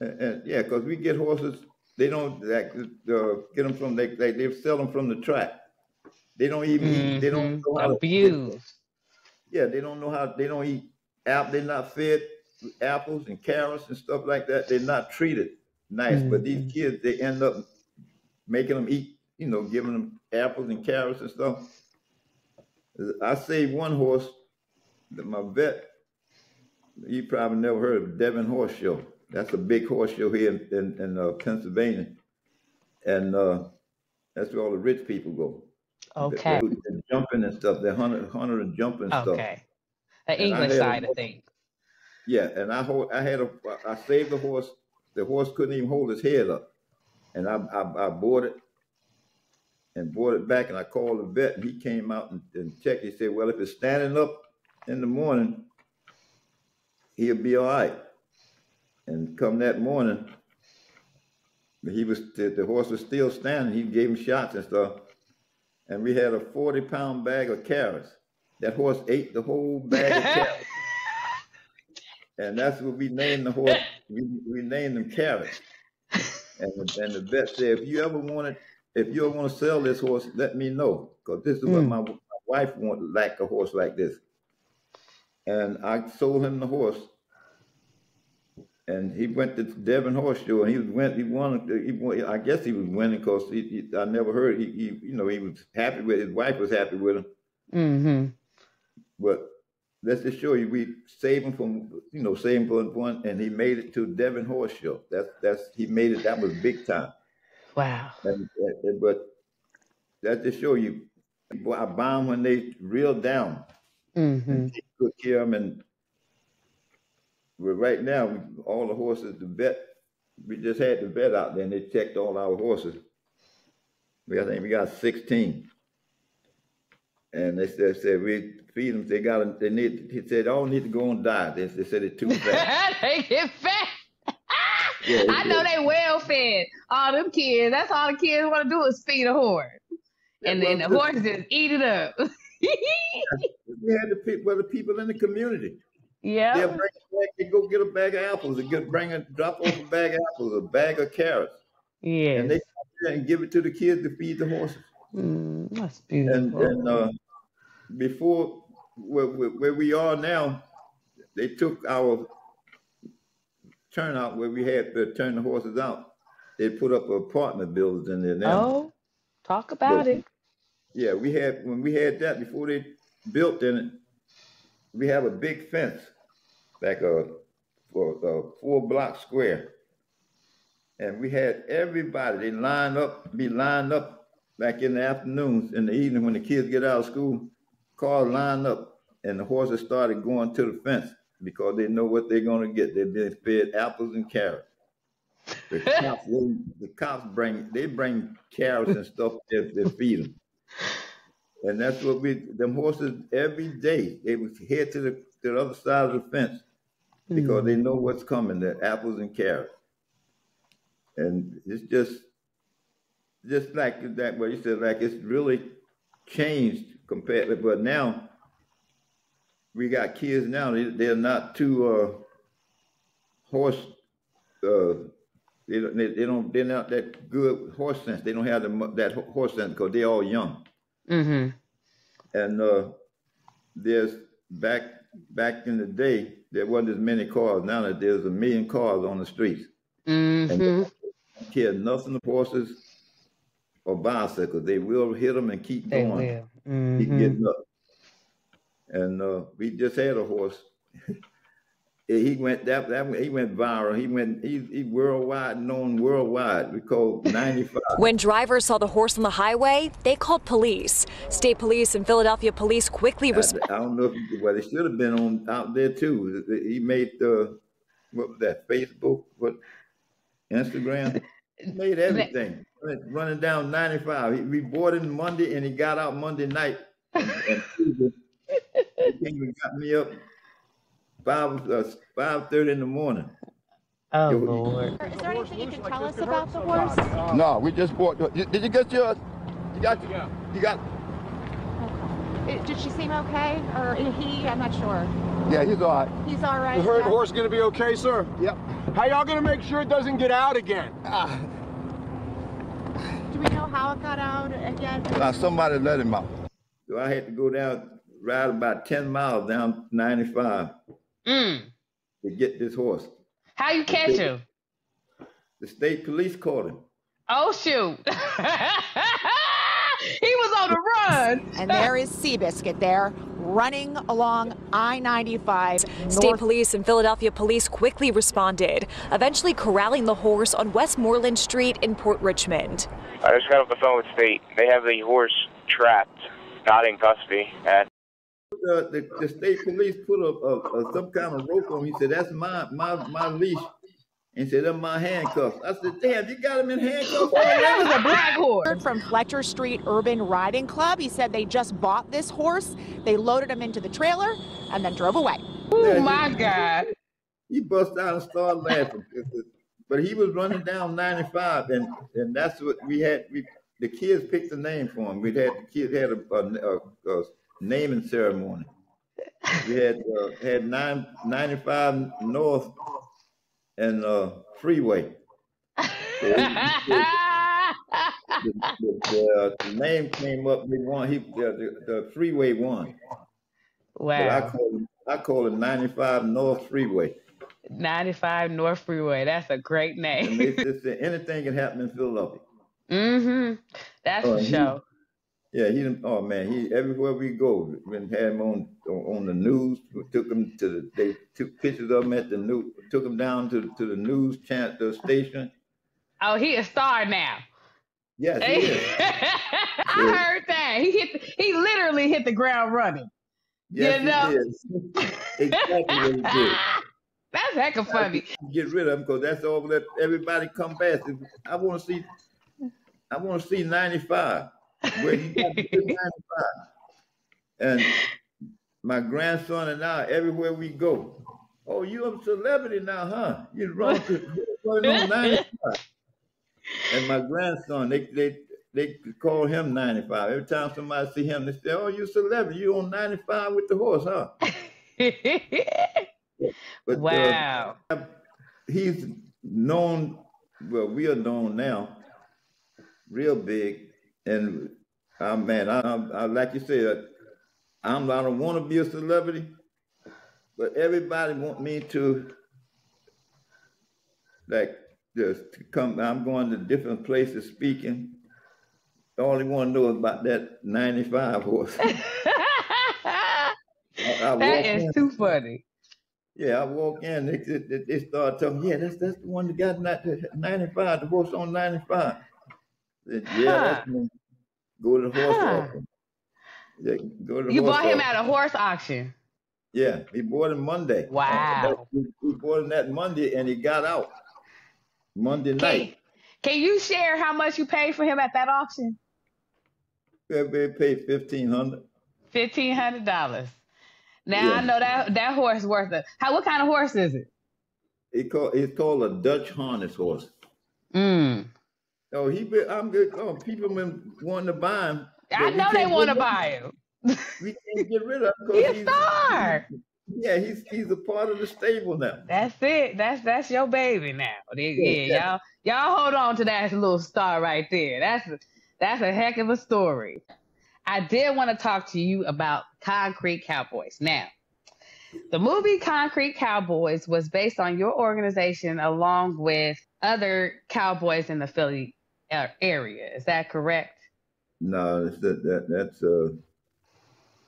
And, and yeah, because we get horses, they don't like uh, get them from they, they they sell them from the track. They don't even mm-hmm. they don't know how abuse. To, yeah, they don't know how they don't eat apple. They're not fed apples and carrots and stuff like that. They're not treated nice. Mm-hmm. But these mm-hmm. kids, they end up making them eat. You know, giving them apples and carrots and stuff. I saved one horse that my vet you probably never heard of Devon Horse Show. That's a big horse show here in, in, in uh, Pennsylvania. And uh, that's where all the rich people go. Okay. They're, they're jumping and stuff. They're hunter, hunter and jumping okay. stuff. Okay. The English side of things. Yeah, and I hold, I had a, I saved the horse. The horse couldn't even hold his head up, and I, I, I bought it and brought it back, and I called the vet, and he came out and, and checked. He said, "Well, if it's standing up in the morning, he'll be all right. And come that morning, he was the, the horse was still standing. He gave him shots and stuff. And we had a 40 pound bag of carrots. That horse ate the whole bag of carrots. And that's what we named the horse. We, we named them carrots. And, and the vet said, if you ever want it, if you ever want to sell this horse, let me know. Because this is mm. what my, my wife want like a horse like this and I sold him the horse. And he went to Devon Horse Show, and he went. He won. He won I guess he was winning because I never heard. He, he, you know, he was happy with his wife was happy with him. Mm-hmm. But let's just show you we saved him from you know saved him from one, and he made it to Devon Horse Show. That's that's he made it. That was big time. Wow. And, and, but that just show you, I buy them when they real down. Mm-hmm. And take good care of them. And well, right now, all the horses, the vet, we just had the vet out there, and they checked all our horses. We I think we got 16. And they said, said we feed them. They got they need. He said, all need to go on diet. They, they said they're too fat. they get fat. Yeah, I know they well fed. All them kids. That's all the kids want to do is feed a horse, and then the horse just eat it up. we had the people, well, the people in the community. Yeah, They'll bring a bag, they go get a bag of apples and get bring a drop off a bag of apples, a bag of carrots, Yeah, and they come there and give it to the kids to feed the horses. Mm, that's And beautiful. and uh, before where, where, where we are now, they took our turnout where we had to turn the horses out. They put up apartment buildings in there now. oh, talk about But it. yeah, we had when we had that before they built in it. We have a big fence, like a for a four block square, and we had everybody. They lined up, be lined up back in the afternoons, in the evening when the kids get out of school. Cars lined up, and the horses started going to the fence because they know what they're going to get. They've been fed apples and carrots. The cops, they, the cops bring they bring carrots and stuff they feed them. And that's what we them horses every day they would head to the to the other side of the fence because they hmm. know what's coming, the apples and carrots. And it's just just like that what you said, like it's really changed compared but now we got kids now, they, they're not too uh horse uh they, don't- they, they don't they're not that good horse sense. They don't have the, that horse sense because they're all young Mm-hmm. and uh, there's back back in the day there wasn't as many cars. Now that there's a million cars on the streets, and Mm-hmm. they care nothing of horses or bicycles. They will hit them and keep They going, will. Mm-hmm. getting up. And uh, we just had a horse. he went that that he went viral. He went he, he worldwide known worldwide. We called ninety five. When drivers saw the horse on the highway, they called police. State police and Philadelphia police quickly I, responded. I don't know if he, well, they should have been on out there too. He made the what was that Facebook, what Instagram, he made everything Running- running down ninety five. He, we boarded him Monday and he got out Monday night. And, and he came and got me up five uh, five thirty in the morning. Oh Yo, Lord. Is there anything you can tell us about the horse? No, we just bought. Did you get yours? You got you got. It- Did she seem okay? Or he? I'm not sure. Yeah, he's all right. He's all right. The herd yeah? horse gonna be okay, sir? Yep. How y'all gonna make sure it doesn't get out again? Do we know how it got out again? Now somebody let him out. So I had to go down, ride about ten miles down ninety five Mm. to get this horse. How you catch him? The state police caught him. Oh shoot. he was on the run. And there is Seabiscuit there running along I-95. State police and Philadelphia police quickly responded, eventually corralling the horse on Westmoreland Street in Port Richmond. I just got off the phone with state. They have the horse trapped, not in custody. At Uh, the, the state police put a, a, a some kind of rope on. him. He said, "That's my my my leash." And he said, "That's my handcuffs." I said, "Damn, you got him in handcuffs." That was a black horse. From Fletcher Street Urban Riding Club. He said they just bought this horse. They loaded him into the trailer and then drove away. Oh my God. He bust out and started laughing. But he was running down 95, and and that's what we had. We the kids picked a name for him. We had the kids had a, a, a, a naming ceremony. We had uh, had nine, 95 North and uh, Freeway. So he- he- the, the, the, uh, the name came up. We won. He the, the, the freeway won. But I wow. call it I call it 95 North Freeway. 95 North Freeway. That's a great name. they, they said anything can happen in Philadelphia. mm-hmm. That's Oh, for he- Yeah, he. Oh man, he everywhere we go. Been had him on on the news. Took him to the. They took pictures of him at the new. Took him down to to the news channel the station. Oh, he a star now. Yes, he is. I heard that. He hit the, he literally hit the ground running. Yes, You know? he is. exactly what he did. That's hecka funny. Get rid of him because that's all that everybody come back. I want to see. I want to see ninety five. Where he got to ninety five. And my grandson and I, everywhere we go, oh, you a celebrity now, huh? You run to running on ninety five. And my grandson, they they they call him ninety five. Every time somebody see him, they say, "Oh, you celebrity? You on ninety five with the horse, huh?" But, uh, wow. he's known well we are known now real big and uh, man I, I, I like you said I'm I don't want to be a celebrity but everybody want me to like just to come I'm going to different places speaking all they want to know about that 95 horse I, I that is in- too funny. yeah, I walk in, they, they, they start talking, yeah, that's that's the one that got ni- the 95, the horse on 95. Said, yeah, that's me. Go to the horse Huh. Yeah, go to You bought him at a horse auction. Yeah, he bought him Monday. Wow. that- he, he bought him that Monday and he got out Monday Can, night. can you share how much you paid for him at that auction? They paid 1500 Fifteen hundred dollars. Now Yeah. I know that that horse worth it. How what kind of horse is it? He called, It's called a Dutch harness horse. Mm. Oh, he been, I'm good. Oh, people been wanting to buy him. I know they want to buy him. We can't get rid of him. 'cause He a star. Yeah, he's he's a part of the stable now. That's it. That's that's your baby now. Yeah, Yeah, yeah. y'all y'all hold on to that little star right there. That's a, that's a heck of a story. I did want to talk to you about Concrete Cowboys. Now, the movie Concrete Cowboys was based on your organization along with other cowboys in the Philly uh, area. Is that correct? No, that, that that's uh,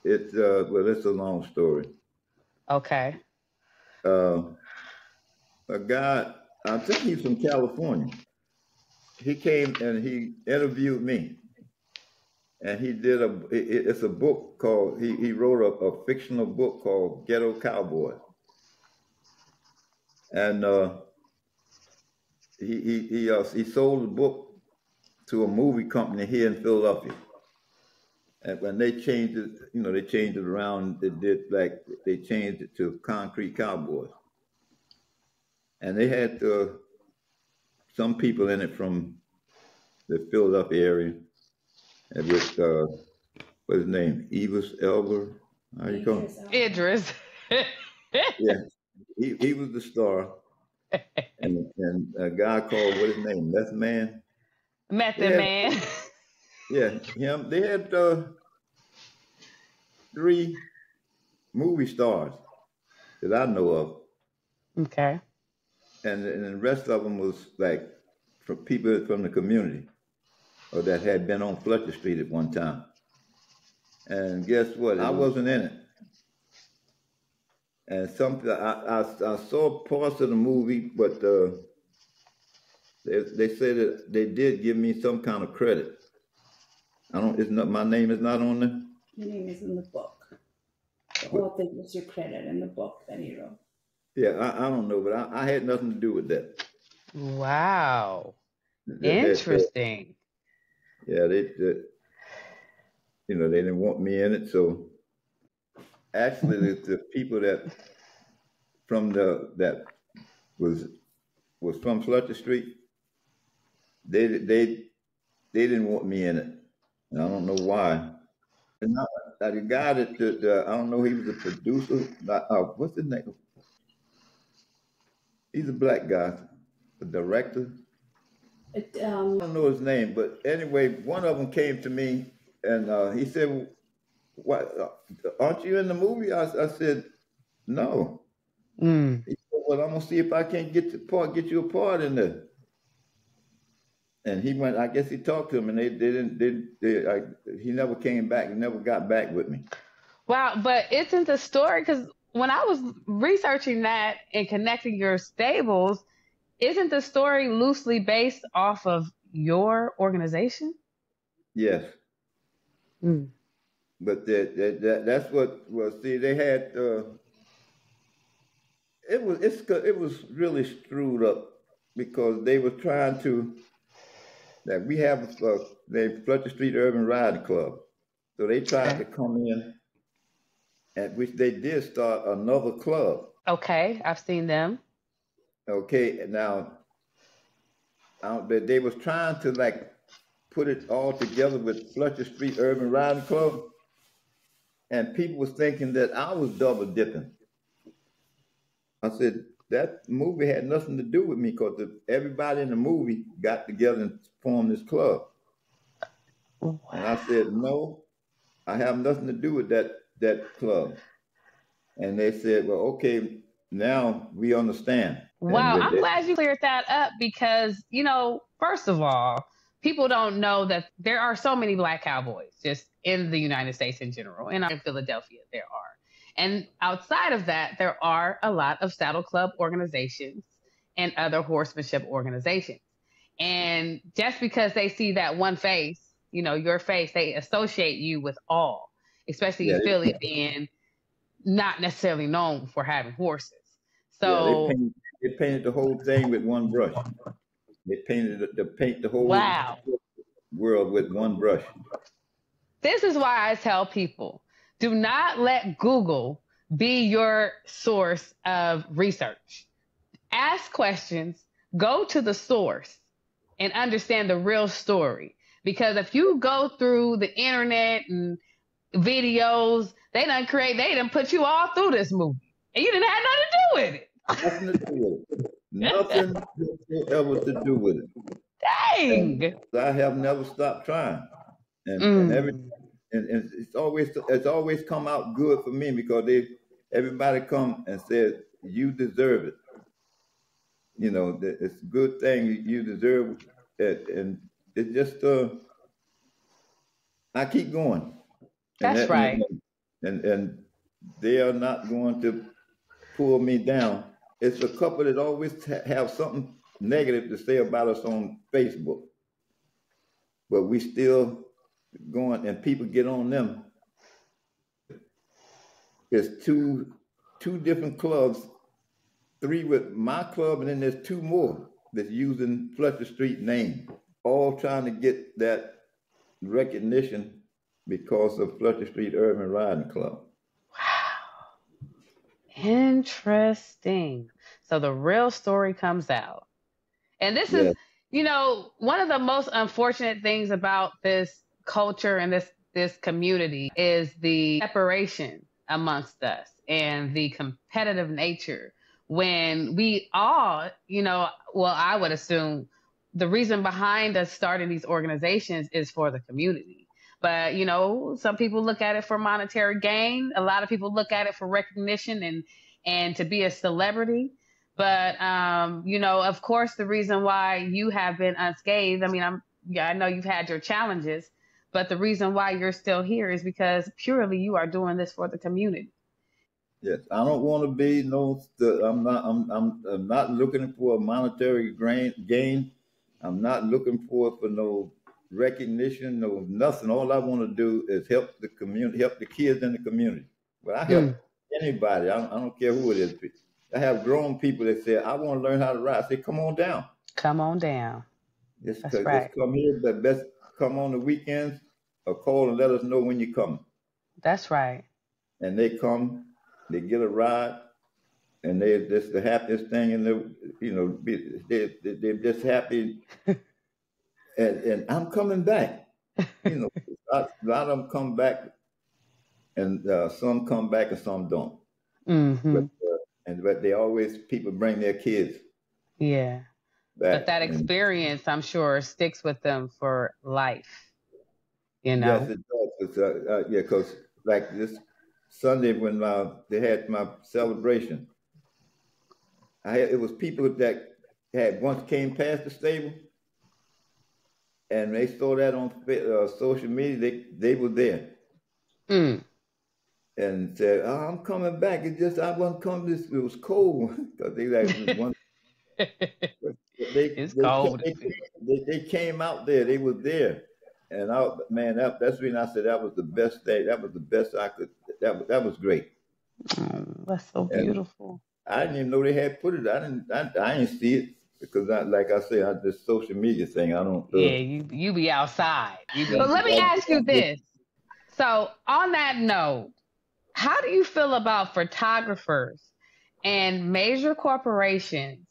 it's uh, well, it's a long story. Okay. Uh, a guy, I think he's from California. He came and he interviewed me, and he did a. It, it's a book called. He he wrote a, a fictional book called Ghetto Cowboy, and uh, he he he uh, he sold the book to a movie company here in Philadelphia. And when they changed it, you know, they changed it around. They did like they changed it to Concrete Cowboys, and they had uh, some people in it from the Philadelphia area, and with uh, what's his name, Evis Elber, how you call him? Idris. Yeah, he he was the star, and and a guy called what his name, Meth Man. Method Yeah. Man. Yeah, him. They had uh, three movie stars that I know of, okay. and, and the rest of them was like from people from the community or that had been on Fletcher Street at one time. And guess what? I wasn't in it. And some I, I, I saw parts of the movie, but uh, they they said that they did give me some kind of credit. I don't. It's not my name is not on there. Your name is in the book. The author gives you credit in the book that he wrote. Yeah, I, I don't know, but I, I had nothing to do with that. Wow. That- that- that- Interesting. yeah, they, that you know, they didn't want me in it. So actually, the, the people that from the that was was from Fletcher Street, they they they didn't want me in it, and I don't know why. And now, uh, the guy that, that uh, I don't know, he was a producer. not- Uh, what's his name? He's a black guy, a director. It, I um, don't know his name, but anyway, one of them came to me and uh, he said, "What? Uh, aren't you in the movie?" I, I said, "No." Mm. He said, "Well, I'm gonna see if I can't get the part, get you a part in there." And he went. I guess he talked to him, and they, they didn't. They, they, I, he never came back. He never got back with me. Wow, but isn't the story because when I was researching that and connecting your stables, isn't the story loosely based off of your organization? Yes. Mm. But that, that, that that's what was. See, they had. Uh, it was it's it was really screwed up because they were trying to. That we have a named Fletcher Street Urban Riding Club, so they tried to come in, at which they did start another club. Okay, I've seen them. Okay, now, they, they was trying to like put it all together with Fletcher Street Urban Riding Club, and people was thinking that I was double dipping. I said that movie had nothing to do with me because everybody in the movie got together and formed this club. Wow. And I said, no, I have nothing to do with that that club. And they said, well, okay, now we understand. Wow, I'm that, glad you cleared that up because, you know, first of all, people don't know that there are so many black cowboys just in the United States in general. And in Philadelphia, there are. And outside of that, there are a lot of saddle club organizations and other horsemanship organizations. And just because they see that one face, you know, your face, they associate you with all, especially yeah, Philly yeah. being not necessarily known for having horses. So yeah, they, painted, they, painted, the whole thing with one brush. They painted the, the paint the whole wow. world with one brush. This is why I tell people do not let Google be your source of research. Ask questions, go to the source, and understand the real story. Because if you go through the internet and videos, they done create, they done put you all through this movie. And you didn't have nothing to do with it. Nothing to do with it. Nothing ever to do with it. Dang. And I have never stopped trying. And, mm. and every and, and it's always it's always come out good for me because they everybody come and said you deserve it. You know, it's a good thing you deserve it, and it's just uh, I keep going. That's that, right. And and they are not going to pull me down. It's a couple that always have something negative to say about us on Facebook, but we still going and people get on them. There's two two different clubs, three with my club, and then there's two more that's using Fletcher Street name, all trying to get that recognition because of Fletcher Street Urban Riding Club. Wow. Interesting. So the real story comes out. And this yes. is, you know, one of the most unfortunate things about this culture and this this community is the separation amongst us and the competitive nature when we all, you know, well, I would assume the reason behind us starting these organizations is for the community. But, you know, some people look at it for monetary gain. A lot of people look at it for recognition and, and to be a celebrity. But, um, you know, of course, the reason why you have been unscathed, I mean, I'm, yeah, I know you've had your challenges, but the reason why you're still here is because purely you are doing this for the community. Yes, I don't want to be no. I'm not. I'm. I'm, I'm not looking for a monetary gain. I'm not looking for for no recognition, no nothing. All I want to do is help the community, help the kids in the community. But I help mm. anybody. I, I, don't care who it is. I have grown people that say, "I want to learn how to ride." I say, "Come on down." Come on down. Just, That's right. just come here, but best come on the weekends or call and let us know when you're coming. That's right. And they come, they get a ride, and they just the happiest thing in the, you know, they, they, they're just happy. and, and I'm coming back. You know, a lot of them come back, and uh, some come back and some don't. Mm-hmm. But, uh, and but they always people bring their kids. Yeah. Back. But that experience, I'm sure, sticks with them for life. You know. Yes, it does. It's, uh, uh, yeah, because like this Sunday when uh, they had my celebration, I had, it was people that had once came past the stable, and they saw that on uh, social media. They they were there Mm. and said, oh, "I'm coming back." It just I wasn't coming. This it was cold because they like one. They, It's they, cold. They, they, they came out there. They were there, and I man, that, that's when I said that was the best day. That was the best I could. That was- that was great. Oh, that's so And- beautiful. I didn't even know they had put it. I didn't. I, I didn't see it because, I, like I said, I this social media thing. I don't. Uh, Yeah, you you be outside. You be, but let me ask you this. So on that note, how do you feel about photographers and major corporations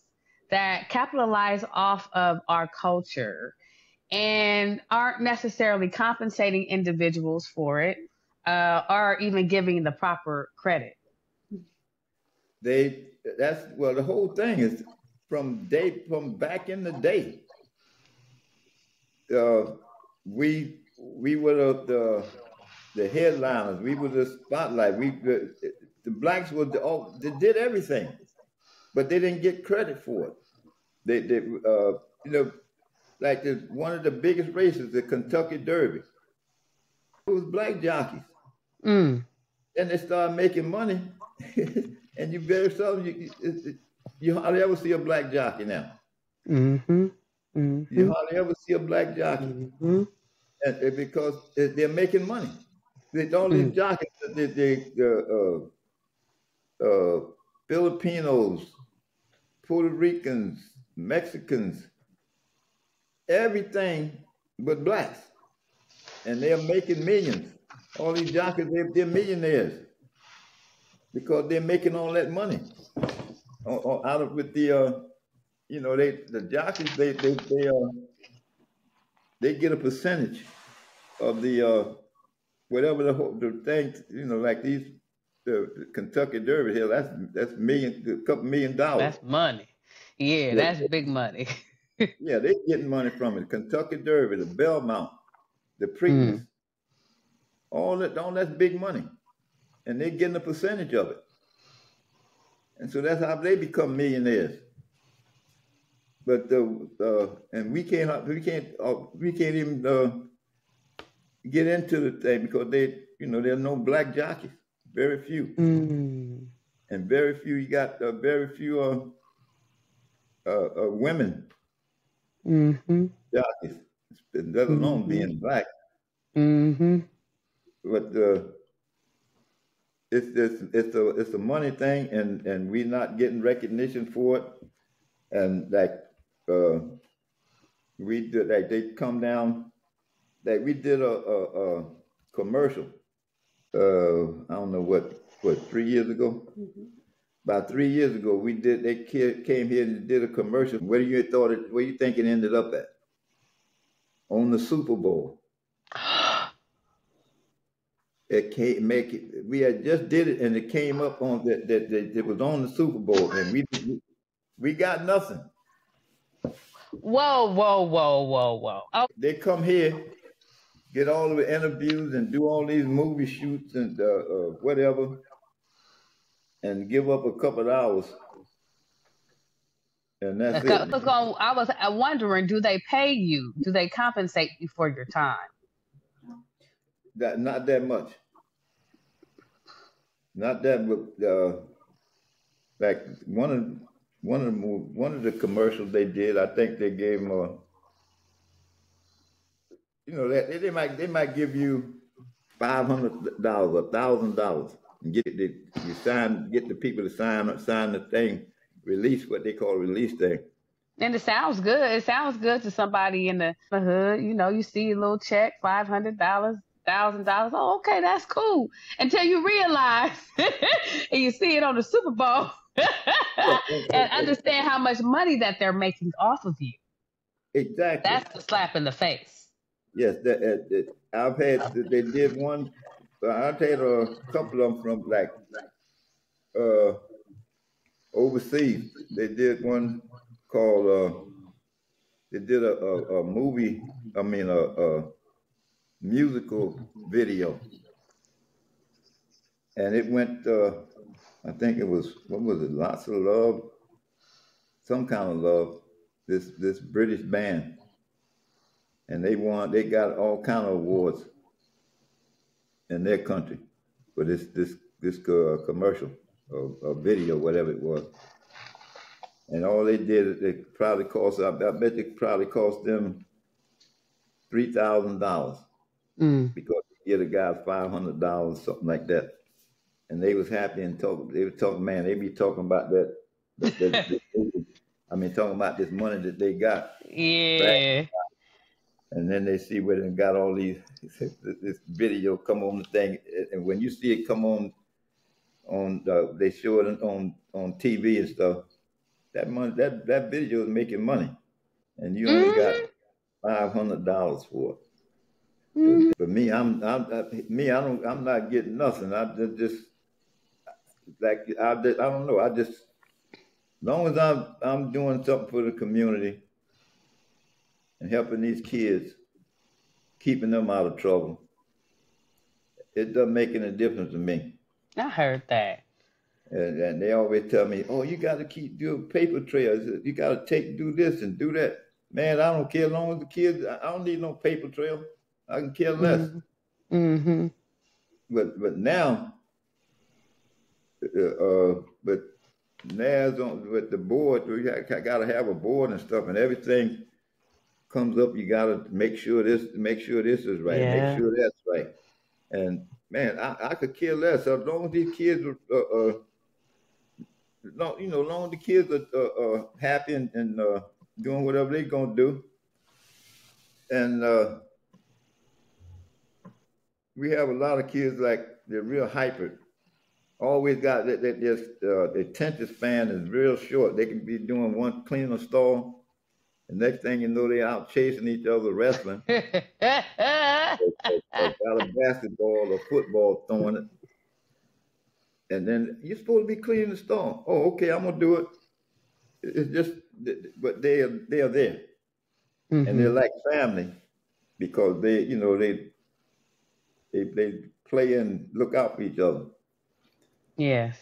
that capitalize off of our culture and aren't necessarily compensating individuals for it, uh, or even giving the proper credit? They that's well the whole thing is from day from back in the day. Uh, we we were the, the the headliners. We were the spotlight. We the, the blacks were the, all they did everything, but they didn't get credit for it. They they uh, you know like the, one of the biggest races, the Kentucky Derby. It was black jockeys Mm. and they started making money, and you very seldom you, you, you hardly ever see a black jockey now. Mm-hmm. Mm-hmm. You hardly ever see a black jockey, Mm-hmm. and, and because they- they're making money. They all these jockeys, they, they, the uh, uh, Filipinos, Puerto Ricans, Mexicans, everything but blacks, and they're making millions. All these jockeys, they, they're millionaires because they're making all that money out of with the, uh, you know, they the jockeys they they they uh they get a percentage of the uh whatever the the thing you know like these the, the Kentucky Derby here that's that's million a couple million dollars. That's money. Yeah, that's big money. Yeah, they're getting money from it. Kentucky Derby, the Belmont, the Preakness, all that, all that's big money, and they're getting a percentage of it. And so that's how they become millionaires. But the uh, and we can't we can't uh, we can't even uh, get into the thing because they you know there are no black jockeys, very few, Mm. and very few you got uh, very few uh, uh, women Mm-hmm. jockeys, let alone being black. Mm-hmm. But uh, it's it's it's a it's a money thing, and and we're not getting recognition for it. And like uh, we did, like they come down, like we did a a, a commercial. Uh, I don't know what what three years ago. About three years ago, we did. They ca- came here and did a commercial. Where do you thought it? Where you think it ended up at? On the Super Bowl. It came make it. We had just did it, and it came up on that that, that it was on the Super Bowl, and we we got nothing. Whoa, whoa, whoa, whoa, whoa. Oh, They come here, get all the interviews, and do all these movie shoots and uh, uh, whatever, and give up a couple of hours, and that's I it. was, going, I was wondering, do they pay you? Do they compensate you for your time? That not that much. Not that, but uh, like one of one of the one of the commercials they did, I think they gave them a. You know, they, they might they might give you five hundred dollars, a thousand dollars, and get the you sign get the people to sign up sign the thing, release what they call release thing. And it sounds good. It sounds good to somebody in the hood. You know, you see a little check, five hundred dollars, thousand dollars. Oh, okay, that's cool. Until you realize and you see it on the Super Bowl and understand how much money that they're making off of you. Exactly. That's the slap in the face. Yes, that, that, that I've had. They did one. Uh, I've had a couple of them from like uh, overseas. They did one called. Uh, they did a, a, a movie. I mean, a, a musical video, and it went. Uh, I think it was what was it? Lots of love, some kind of love. This this British band and they won. They got all kind of awards in their country for this this this uh, commercial or, or video, whatever it was. And all they did, it probably cost. I, bet it probably cost them three thousand dollars Mm. because they get a guy five hundred dollars, something like that. And they was happy and talk. They were talking, man. They be talking about that. that, that, that I mean, talking about this money that they got, Yeah. And then they see where they got all these this video come on the thing, and when you see it come on, on the, they show it on on TV and stuff. That money, that that video is making money, and you only got mm-hmm. five hundred dollars for it. Mm-hmm. For me, I'm, I'm I, me. I don't. I'm not getting nothing. I just, just like I, just, I don't know. I just, as long as I'm, I'm doing something for the community and helping these kids, keeping them out of trouble. It doesn't make any difference to me. I heard that. And, and they always tell me, "Oh, you got to keep doing paper trails. You got to take do this and do that." Man, I don't care. As long as the kids, I don't need no paper trail. I can care less. Mm-hmm. But but now, uh, uh, but NAS on with the board, we got to have a board and stuff, and everything comes up. You got to make sure this, make sure this is right, Yeah. make sure that's right. And man, I, I could care less as long as these kids are, uh, uh, long, you know, long as the kids are uh, uh, happy and, and uh, doing whatever they're gonna do. And uh, we have a lot of kids like they're real hyper. Always got that that just uh, the attention span is real short. They can be doing one cleaning a stall, the next thing you know they're out chasing each other wrestling. got a basketball or football throwing it. And then you're supposed to be cleaning the stall. Oh, okay, I'm gonna do it. It's just, but they are they are there, and mm-hmm. they're like family because they, you know, they they they play and look out for each other, yes.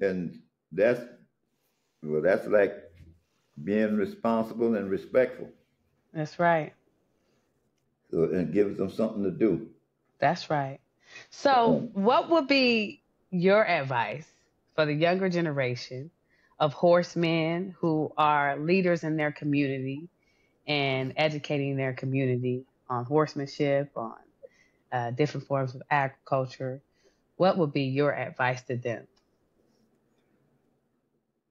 and that's well, that's like being responsible and respectful. That's right. So it gives them something to do. That's right. So, what would be your advice for the younger generation of horsemen who are leaders in their community and educating their community on horsemanship, on uh, different forms of agriculture? What would be your advice to them?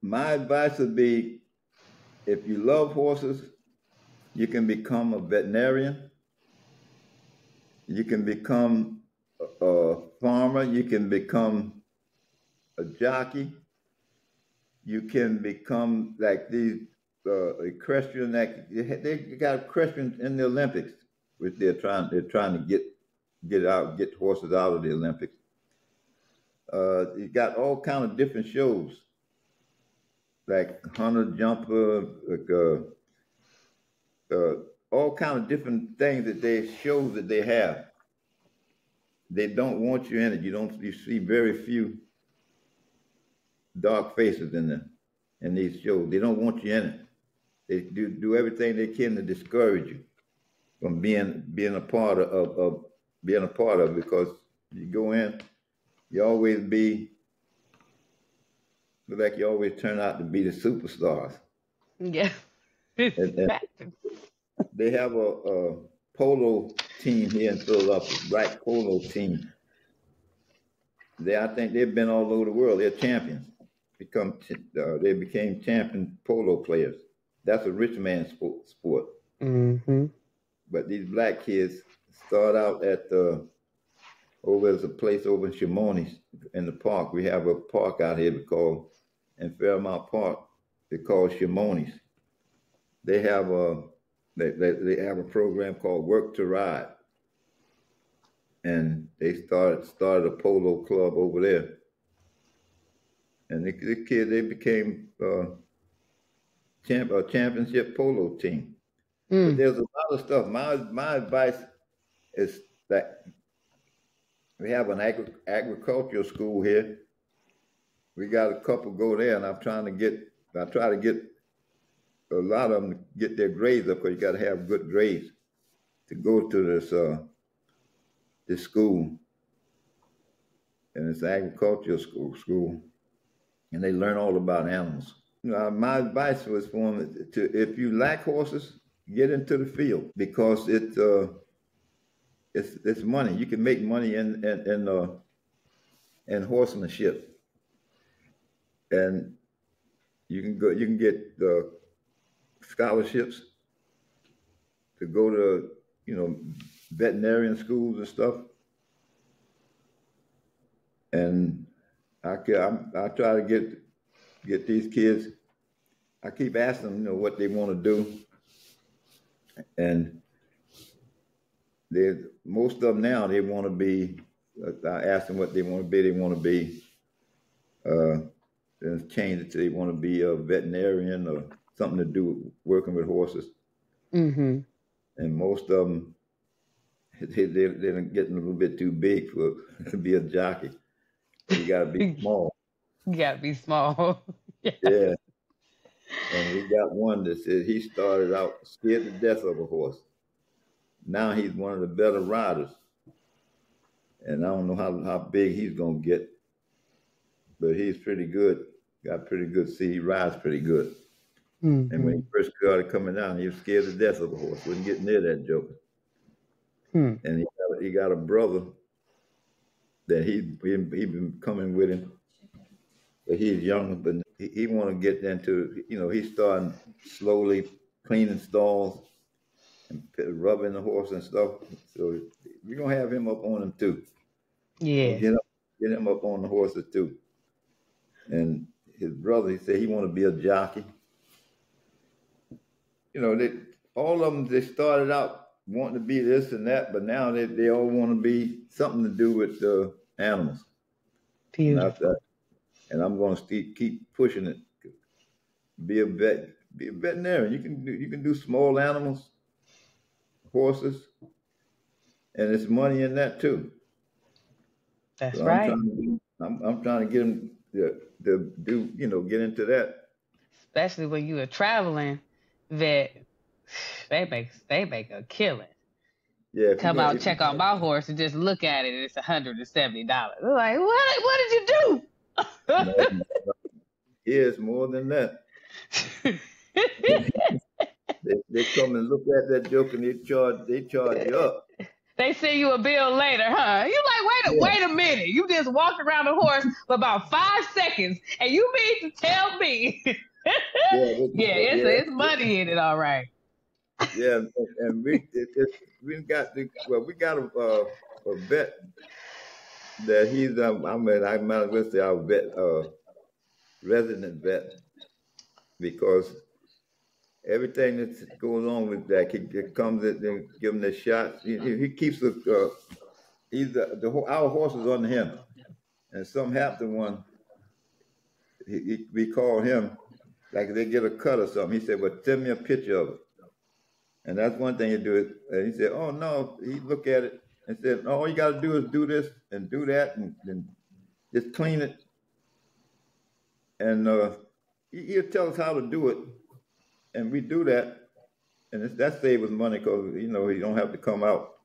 My advice would be if you love horses, you can become a veterinarian. You can become a, farmer. You can become a jockey. You can become like these uh, equestrian. They got equestrians in the Olympics, which they're trying. They're trying to get get out, get horses out of the Olympics. Uh, you got all kind of different shows like hunter jumper, like uh, uh, all kind of different things that they show that they have. They don't want you in it. You don't. You see very few dark faces in them in these shows. They don't want you in it. They do do everything they can to discourage you from being being a part of, of, of being a part of it because you go in, you always be look like you always turn out to be the superstars. Yeah. And- and they have a, a polo team here in Philadelphia, black polo team. They, I think they've been all over the world. They're champions. Become, uh, they became champion polo players. That's a rich man's sport. sport. mm-hmm. But these black kids start out at the over there's a place over in Chamounix in the park. We have a park out here called in Fairmount Park. They call Chamounix. They have a they, they, they have a program called Work to Ride. And they started started a polo club over there. And the, the kids they became uh, champ, a championship polo team. But there's a lot of stuff. My my advice is that we have an agri- agricultural school here. We got a couple go there, and I'm trying to get. I try to get a lot of them get their grades up because you got to have good grades. to go to this uh, this school, and it's an agricultural school school, and they learn all about animals. Know, my advice was for them to if you lack horses, get into the field because it uh, it's it's money. You can make money in in in, uh, in horsemanship, and you can go you can get the scholarships to go to you know veterinarian schools and stuff. And I I, I try to get get these kids. I keep asking them, you know, what they want to do, and they most of them now they want to be. I ask them what they want to be. They want to be. Uh, then change it to they want to be a veterinarian or something to do with working with horses. Mm-hmm. And most of them, they, they, they're getting a little bit too big for to be a jockey. You got to be small. You gotta be small. Yeah. And we got one that said he started out scared to death of a horse. Now he's one of the better riders. And I don't know how, how big he's going to get, but he's pretty good. Got pretty good see. He rides pretty good. Mhm. And when he first started coming down, he was scared to death of a horse. Wouldn't get near that joker. Hmm. And he got, he got a brother that he he he been coming with him, but he's younger. But he, he want to get into you know he's starting slowly cleaning stalls and rubbing the horse and stuff. So we're gonna have him up on him too. Yeah. Get up, get him up on the horses too. And his brother, he said he want to be a jockey. You know, they all of them they started out wanting to be this and that, but now they, they all want to be something to do with uh, animals. And, I, and I'm going to keep keep pushing it. Be a vet, be a veterinarian. You can do you can do small animals, horses, and there's money in that too. That's So I'm right. trying to, I'm, I'm trying to get them to, to do, you know, get into that. Especially when you are traveling that they make they make a killing. Yeah. Come out, check on my horse, and just look at it, and it's hundred and seventy dollars. Like, what? What did you do? Yeah, it's more than that. They, they come and look at that joke and they charge they charge you up. They send you a bill later, huh? You like, wait a wait a minute. You just walked around the horse for about five seconds, and you mean to tell me? Yeah, yeah, it's yeah. it's money in it, all right. Yeah, and, and we it, it, we got the well we got a uh, a vet that he's um, I mean I might as well say our vet uh resident vet because everything that goes on with that he, comes in and give him the shots he, he keeps the uh, he's the, the our horse is under him and some happen to one he, he, we call him like they get a cut or something he said well send me a picture of it and that's one thing you do it. And he said, "Oh no." He look at it and said, "No, all you got to do is do this and do that, and, and just clean it." And uh, he, he'll tell us how to do it, and we do that, and it's, that saves us money because you know he don't have to come out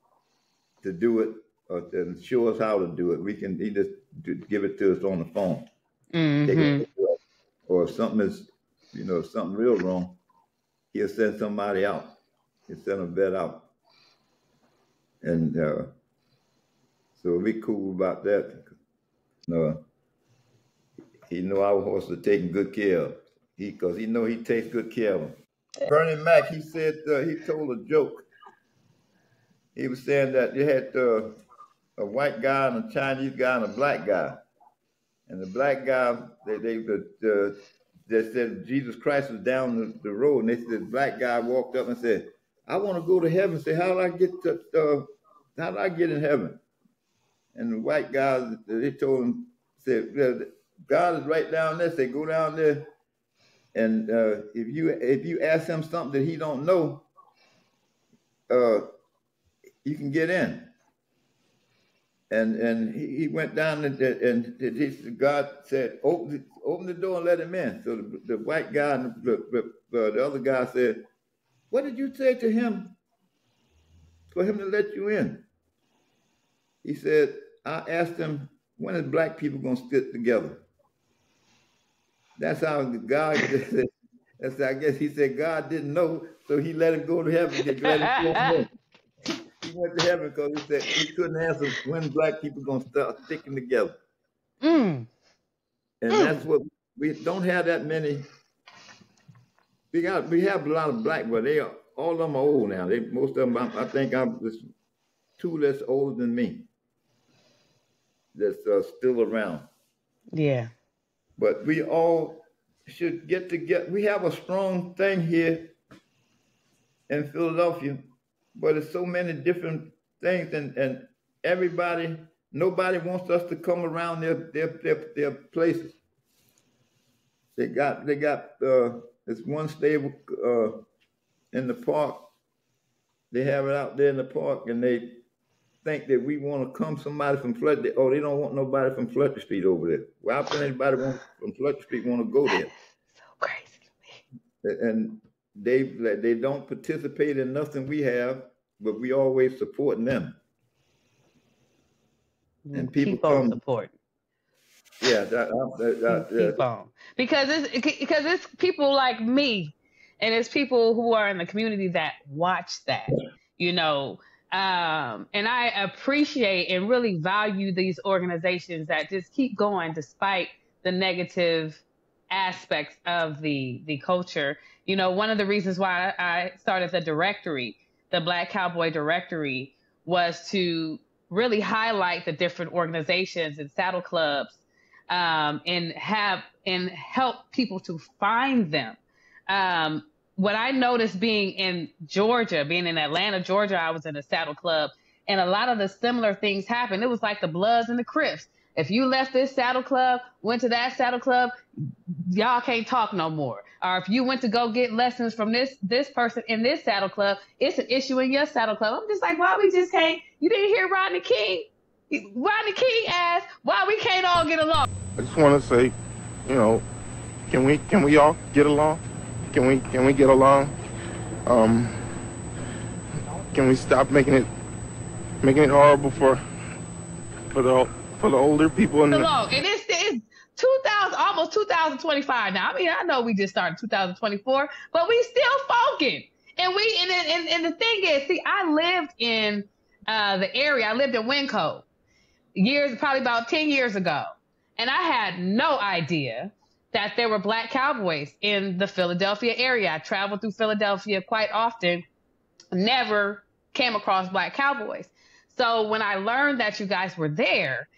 to do it or and show us how to do it. We can he just give it to us on the phone. Take hmm it. Or if something is, you know, if something real wrong, he'll send somebody out. He'll send a vet out. And uh, so we cool about that. No, he know our horses are taking good care of. He, cause he know he takes good care of them. Bernie Mac, he said uh, he told a joke. He was saying that you had uh, a white guy and a Chinese guy and a black guy, and the black guy they they the, the they said Jesus Christ was down the, the road, and they said the black guy walked up and said, "I want to go to heaven." Say, how do I get to uh, how do I get in heaven? And the white guy they told him said, God is right down there. Say, go down there, and uh, if you if you ask him something that he don't know, uh, you can get in." And and he, went down and, and God said, open the, open the door and let him in. So the, the white guy and the, the, the, the other guy said, what did you say to him? for him to let you in. He said, I asked him, when is black people gonna stick together? That's how God said, that's I guess he said God didn't know, so he let him go to heaven. He let him go he went to heaven because he said he couldn't answer when black people gonna start sticking together. Mm. And Mm. that's what we don't have that many. We got we have a lot of black, but they are all of them are old now. They most of them, I, I think I'm there's two less older than me. That's uh, still around. Yeah. But we all should get together. We have a strong thing here in Philadelphia, but it's so many different things, and, and everybody, nobody wants us to come around their their their, their places. They got they got uh, this one stable uh, in the park. They have it out there in the park, and they think that we want to come somebody from Fletcher. Oh, they don't want nobody from Fletcher Street over there. Why would anybody want, from Fletcher Street want to go there? So crazy. And they they don't participate in nothing we have, but we always supporting them. Mm, and people keep on come- supporting. Yeah, that, that, that, that, keep on because it's because it's people like me and it's people who are in the community that watch that you know um, and i appreciate and really value these organizations that just keep going despite the negative aspects of the the culture you know one of the reasons why i started the directory the black cowboy directory was to really highlight the different organizations and saddle clubs um, and have and help people to find them. Um, what I noticed being in Georgia, being in Atlanta, Georgia, I was in a saddle club, and a lot of the similar things happened. It was like the Bloods and the Crips. If you left this saddle club, went to that saddle club, y'all can't talk no more. Or if you went to go get lessons from this this person in this saddle club, it's an issue in your saddle club. I'm just like, why we just can't? You didn't hear Rodney King? Rodney King asked why we can't all get along. I just want to say, you know, can we can we all get along? Can we can we get along? Um, can we stop making it making it horrible for for the for the older people in the. And it's, it's 2000, almost 2025 now. I mean, I know we just started 2024, but we still funking. And we, and, and, and the thing is, see, I lived in uh, the area. I lived in Winco years, probably about 10 years ago. And I had no idea that there were black cowboys in the Philadelphia area. I traveled through Philadelphia quite often, never came across black cowboys. So when I learned that you guys were there,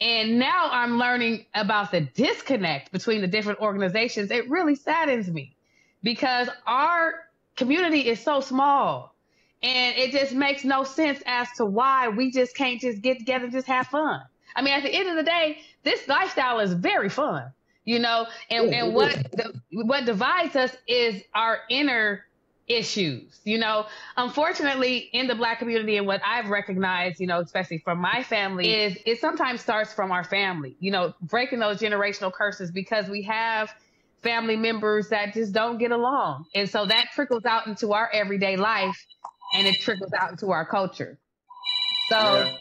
and now I'm learning about the disconnect between the different organizations, it really saddens me because our community is so small and it just makes no sense as to why we just can't just get together and just have fun. I mean, at the end of the day, this lifestyle is very fun, you know, and, and what, the, what divides us is our inner issues. You know, unfortunately, in the black community, and what I've recognized, you know, especially from my family, is it sometimes starts from our family. You know, breaking those generational curses because we have family members that just don't get along, and so that trickles out into our everyday life, and it trickles out into our culture. So, Yeah.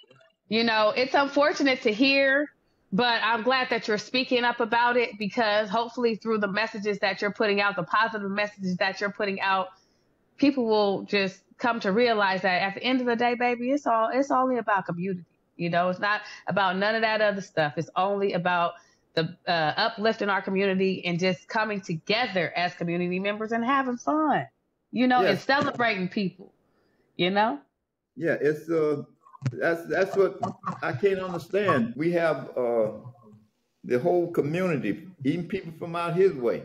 you know, it's unfortunate to hear. But I'm glad that you're speaking up about it because hopefully through the messages that you're putting out, the positive messages that you're putting out, people will just come to realize that at the end of the day, baby, it's all it's only about community. You know, it's not about none of that other stuff. It's only about the uh, uplifting our community and just coming together as community members and having fun. You know, and celebrating people. You know, yeah, it's uh, that's that's what I can't understand. We have uh, the whole community, even people from out his way,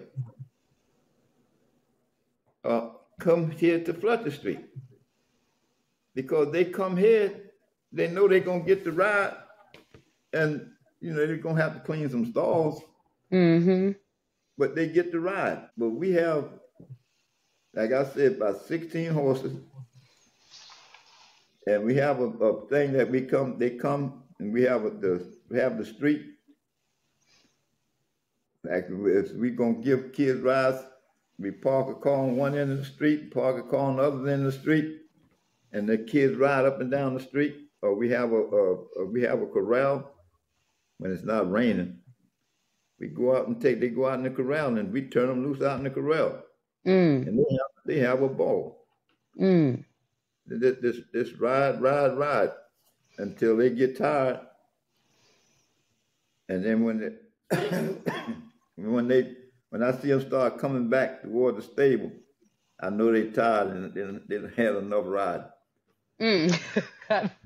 uh, come here to Fletcher Street because they come here, they know they're gonna get the ride, and you know they're gonna have to clean some stalls, mm-hmm. but they get the ride. But we have, like I said, about 16 horses. And we have a, a thing that we come, they come and we have a, the, we have the street. Like if we gonna give kids rides, we park a car on one end of the street, park a car on the other end of the street. and the kids ride up and down the street, or we have a, a, we have a corral when it's not raining. We go out and take they go out in the corral and we turn them loose out in the corral, Mm, and they have, they have a ball. mm. This, this this ride ride ride until they get tired, and then when they when they when I see them start coming back toward the stable, I know they tired and didn't have enough ride. Mm.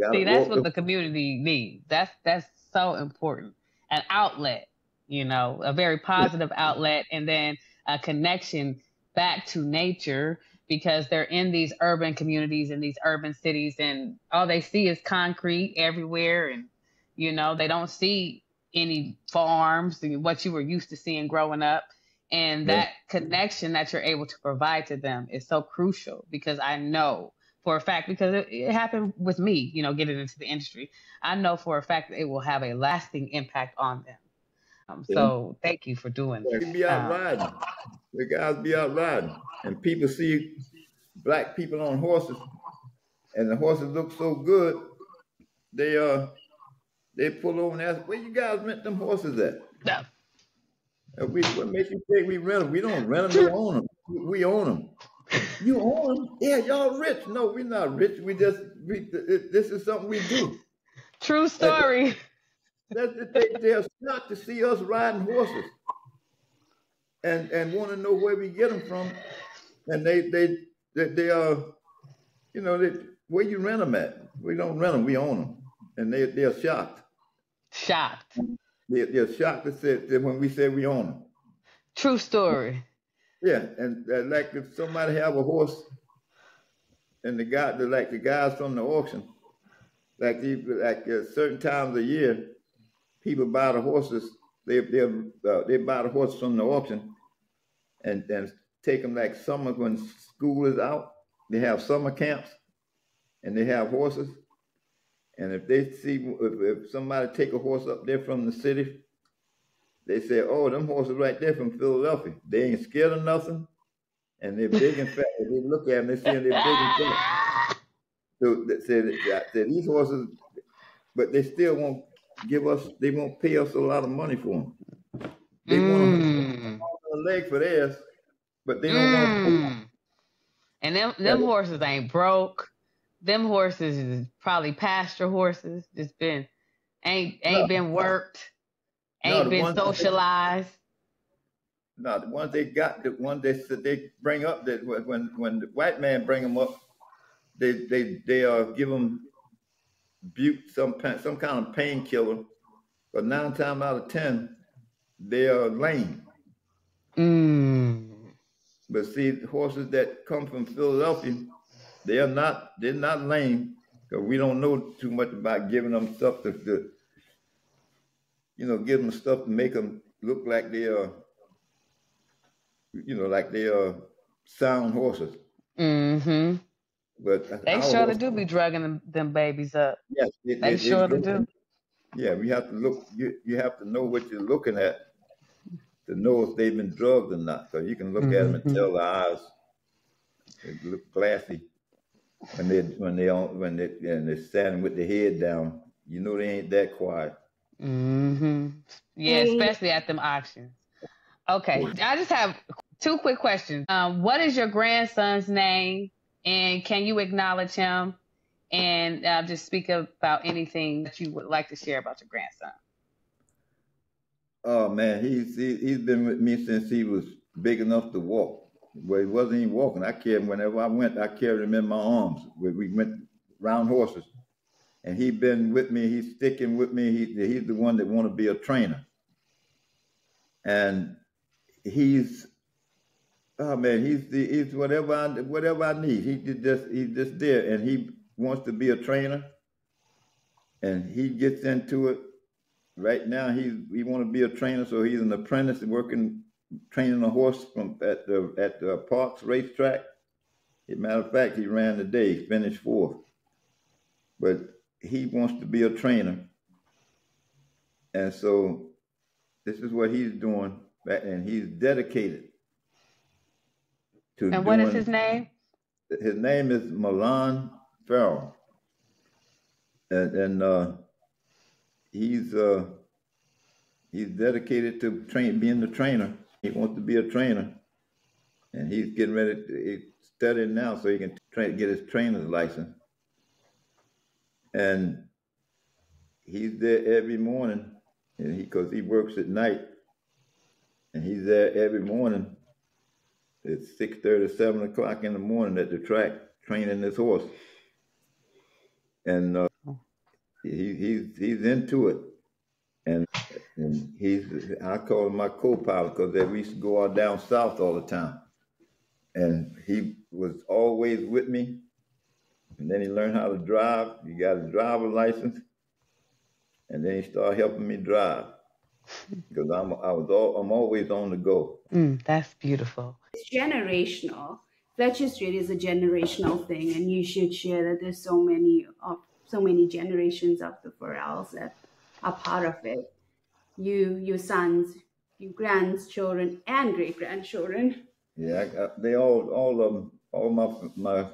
So See, that's what them- the community needs. That's that's so important. An outlet, you know, a very positive outlet, and then a connection back to nature because they're in these urban communities and these urban cities, and all they see is concrete everywhere, and you know they don't see any farms and what you were used to seeing growing up. And Yeah. that connection that you're able to provide to them is so crucial because I know for a fact because it, it happened with me, you know, getting into the industry. I know for a fact that it will have a lasting impact on them. Um, so thank you for doing be Um. The guys be out riding, and people see black people on horses, and the horses look so good. They uh, they pull over and ask, "Where you guys rent them horses at?" no. And we, what makes you think we rent them? We don't rent them. We own them. We own them. You own them? Yeah, y'all rich? No, we're not rich. We just we. This is something we do. True story. That's they, they're shocked to see us riding horses, and and want to know where we get them from, and they they they, they are, you know, they, where you rent them at? We don't rent them, we own them, and they they're shocked. Shocked. They, they're shocked to say that when we say we own them. True story. Yeah, and uh, like if somebody have a horse, and the guy, the, like the guys from the auction, like these, like uh, certain times of year, people buy the horses. They they uh, they buy the horses from the auction, and and take them like summer when school is out. They have summer camps, and they have horses. And if they see if, if somebody take a horse up there from the city, they say, "Oh, them horses right there from Philadelphia. They ain't scared of nothing, and they're big and fat. They look at them, they see them, they're big and fat." So they said, said these horses, but they still won't give us. They won't pay us a lot of money for them. They want Mm. Leg for theirs, but they don't want. Mm. And them them horses ain't broke. Them horses is probably pasture horses. Just been ain't ain't No. been worked. No, Ain't been ones that they- socialized. No, the ones they got, the one they they bring up that when when the white man bring them up, they they they uh give them butte some some kind of painkiller, but nine times out of ten, they are lame. Mm. But see, horses that come from Philadelphia, they are not they're not lame because we don't know too much about giving them stuff to, to you know, give them stuff to make them look like they are, you know, like they are sound horses. Mm-hmm. But They sure horses- do be drugging them, them babies up. Yes, it- They it- sure it- do. Yeah, we have to look. You you have to know what you're looking at to know if they've been drugged or not. So you can look at them and Mhm. tell the eyes. They look glassy when they when they on when they and they're standing with their head down. You know they ain't that quiet. Mm-hmm. Yeah, especially at them auctions. Okay, I just have two quick questions. Um, what is your grandson's name, and can you acknowledge him, and uh, just speak about anything that you would like to share about your grandson? Oh man, he's he, he's been with me since he was big enough to walk. Well, he wasn't even walking. I carried him whenever I went. I carried him in my arms. We, we went round horses, and he's been with me. He's sticking with me. He, he's the one that want to be a trainer, and he's oh man, he's the, he's whatever I whatever I need. He just he's just there, and he wants to be a trainer, and he gets into it right now he's he want to be a trainer, so he's an apprentice working training a horse from at the at the Parx racetrack. As a matter of fact, he ran today, he finished fourth. But he wants to be a trainer, and so this is what he's doing, and he's dedicated to. And what is doing- his name? his name is Milan Ferrell, and and uh, he's uh, he's dedicated to train being the trainer. He wants to be a trainer, and he's getting ready. To, he's studying now so he can train, get his trainer's license. And he's there every morning, and he because he works at night, and he's there every morning. It's six thirty, seven o'clock in the morning at the track training this horse, and uh, he, he's he's into it, and and he's I call him my co-pilot because we used to go out down south all the time, and he was always with me. And then he learned how to drive. He got his driver license, and then he started helping me drive because I'm I was all, I'm always on the go. Mm, that's beautiful. It's generational. Fletcher Street is a generational thing, and you should share that there's so many of so many generations of the Ferrells that are part of it. You, your sons, your grandchildren, and great grandchildren. Yeah, they all all of all my my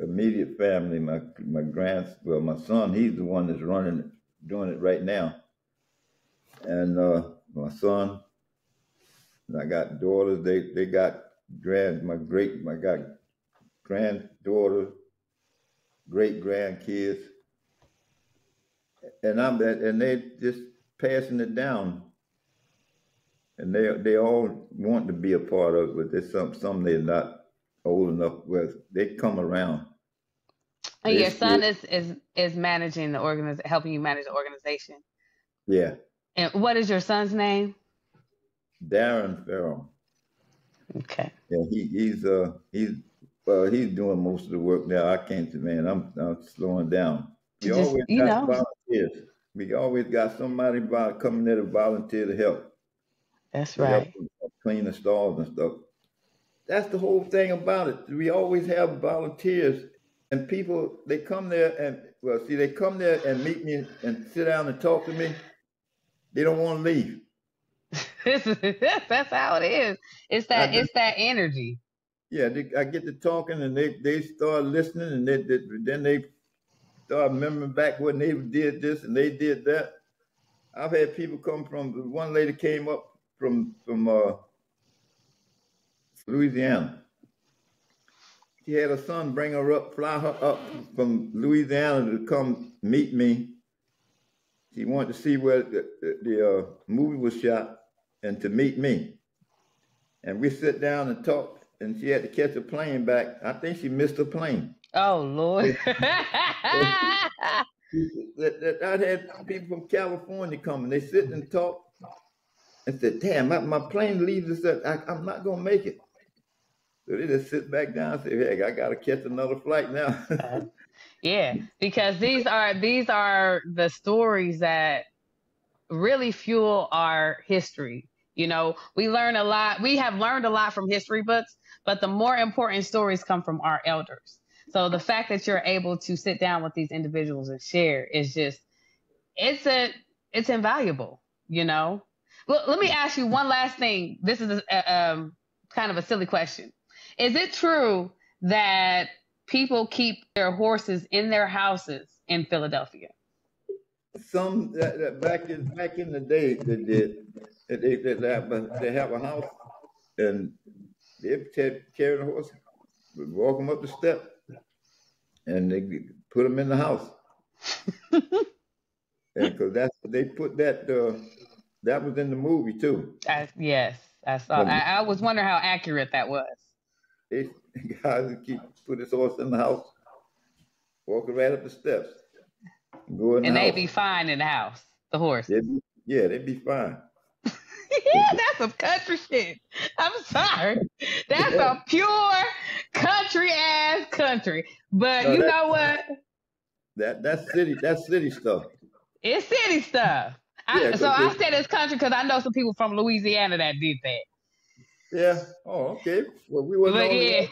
immediate family, my my grands, well, my son, he's the one that's running, it, doing it right now, and uh, my son, and I got daughters. They they got grand, my great, my got granddaughter, great grandkids, and I'm and they just passing it down. And they they all want to be a part of it, but there's some some they're not old enough where they come around. And your son is is is managing the organiz helping you manage the organization. Yeah. And what is your son's name? Darren Ferrell. Okay. Yeah, he he's uh he's well he's doing most of the work now. I can't man, I'm I'm slowing down. We Just, always you got know. volunteers. We always got somebody coming there to volunteer to help. That's to help right. Uh, clean the stalls and stuff. That's the whole thing about it. We always have volunteers and people they come there and well see they come there and meet me and sit down and talk to me. They don't want to leave. That's how it is. It's that just it's that energy. Yeah, they, I get to talking and they they start listening and they, they then they start remembering back when they did this and they did that. I've had people come from one lady came up from from uh, Louisiana. She had her son bring her up, fly her up from Louisiana to come meet me. She wanted to see where the, the, uh, movie was shot and to meet me. And we sit down and talk, and she had to catch a plane back. I think she missed a plane. Oh Lord. that, that I'd had people from California coming. They sit and talk and said, "Damn, my, my plane leaves us. At, I, I'm not gonna make it." So they just sit back down and say, "Hey, I gotta catch another flight now." Uh-huh. Yeah, because these are these are the stories that really fuel our history. You know, we learn a lot. We have learned a lot from history books, but the more important stories come from our elders. So the fact that you're able to sit down with these individuals and share is just it's a it's invaluable, you know. Well, let me ask you one last thing. This is a, um, kind of a silly question. Is it true that people keep their horses in their houses in Philadelphia? Some that, that back in back in the day they did. They, they, they, have, a, they have a house and they carry carry the horse, walk them up the step, and they put them in the house. because that's they put that uh, that was in the movie too. I, yes, I saw. I, I was wondering how accurate that was. They guys keep put his horse in the house, walking right up the steps, go in And the they'd house. be fine in the house, the horse. They'd be, yeah, they'd be fine. yeah, some country shit. I'm sorry. That's a pure country ass country. But No, you know what? That that's city that's city stuff. It's city stuff. I, Yeah, so I said it's country because I know some people from Louisiana that did that. Yeah. Oh, okay. Well, we. But yeah,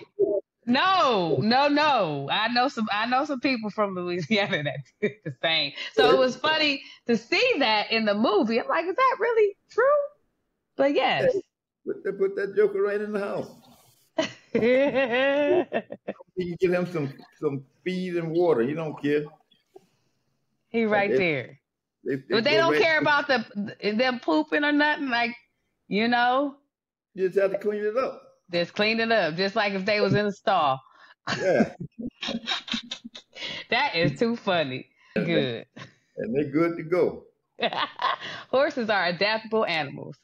no, no, no. I know some. I know some people from Louisiana that did the same. So it was funny to see that in the movie. I'm like, is that really true? But yes, Put that, put that joker right in the house. You give him some some feed and water. He don't care. he right They- there. They, But they don't right- care about the them pooping or nothing. Like, you know, You just have to clean it up. just clean it up. Just like if they was in a stall. Yeah, That is too funny. Good. and they're good to go. Horses are adaptable animals.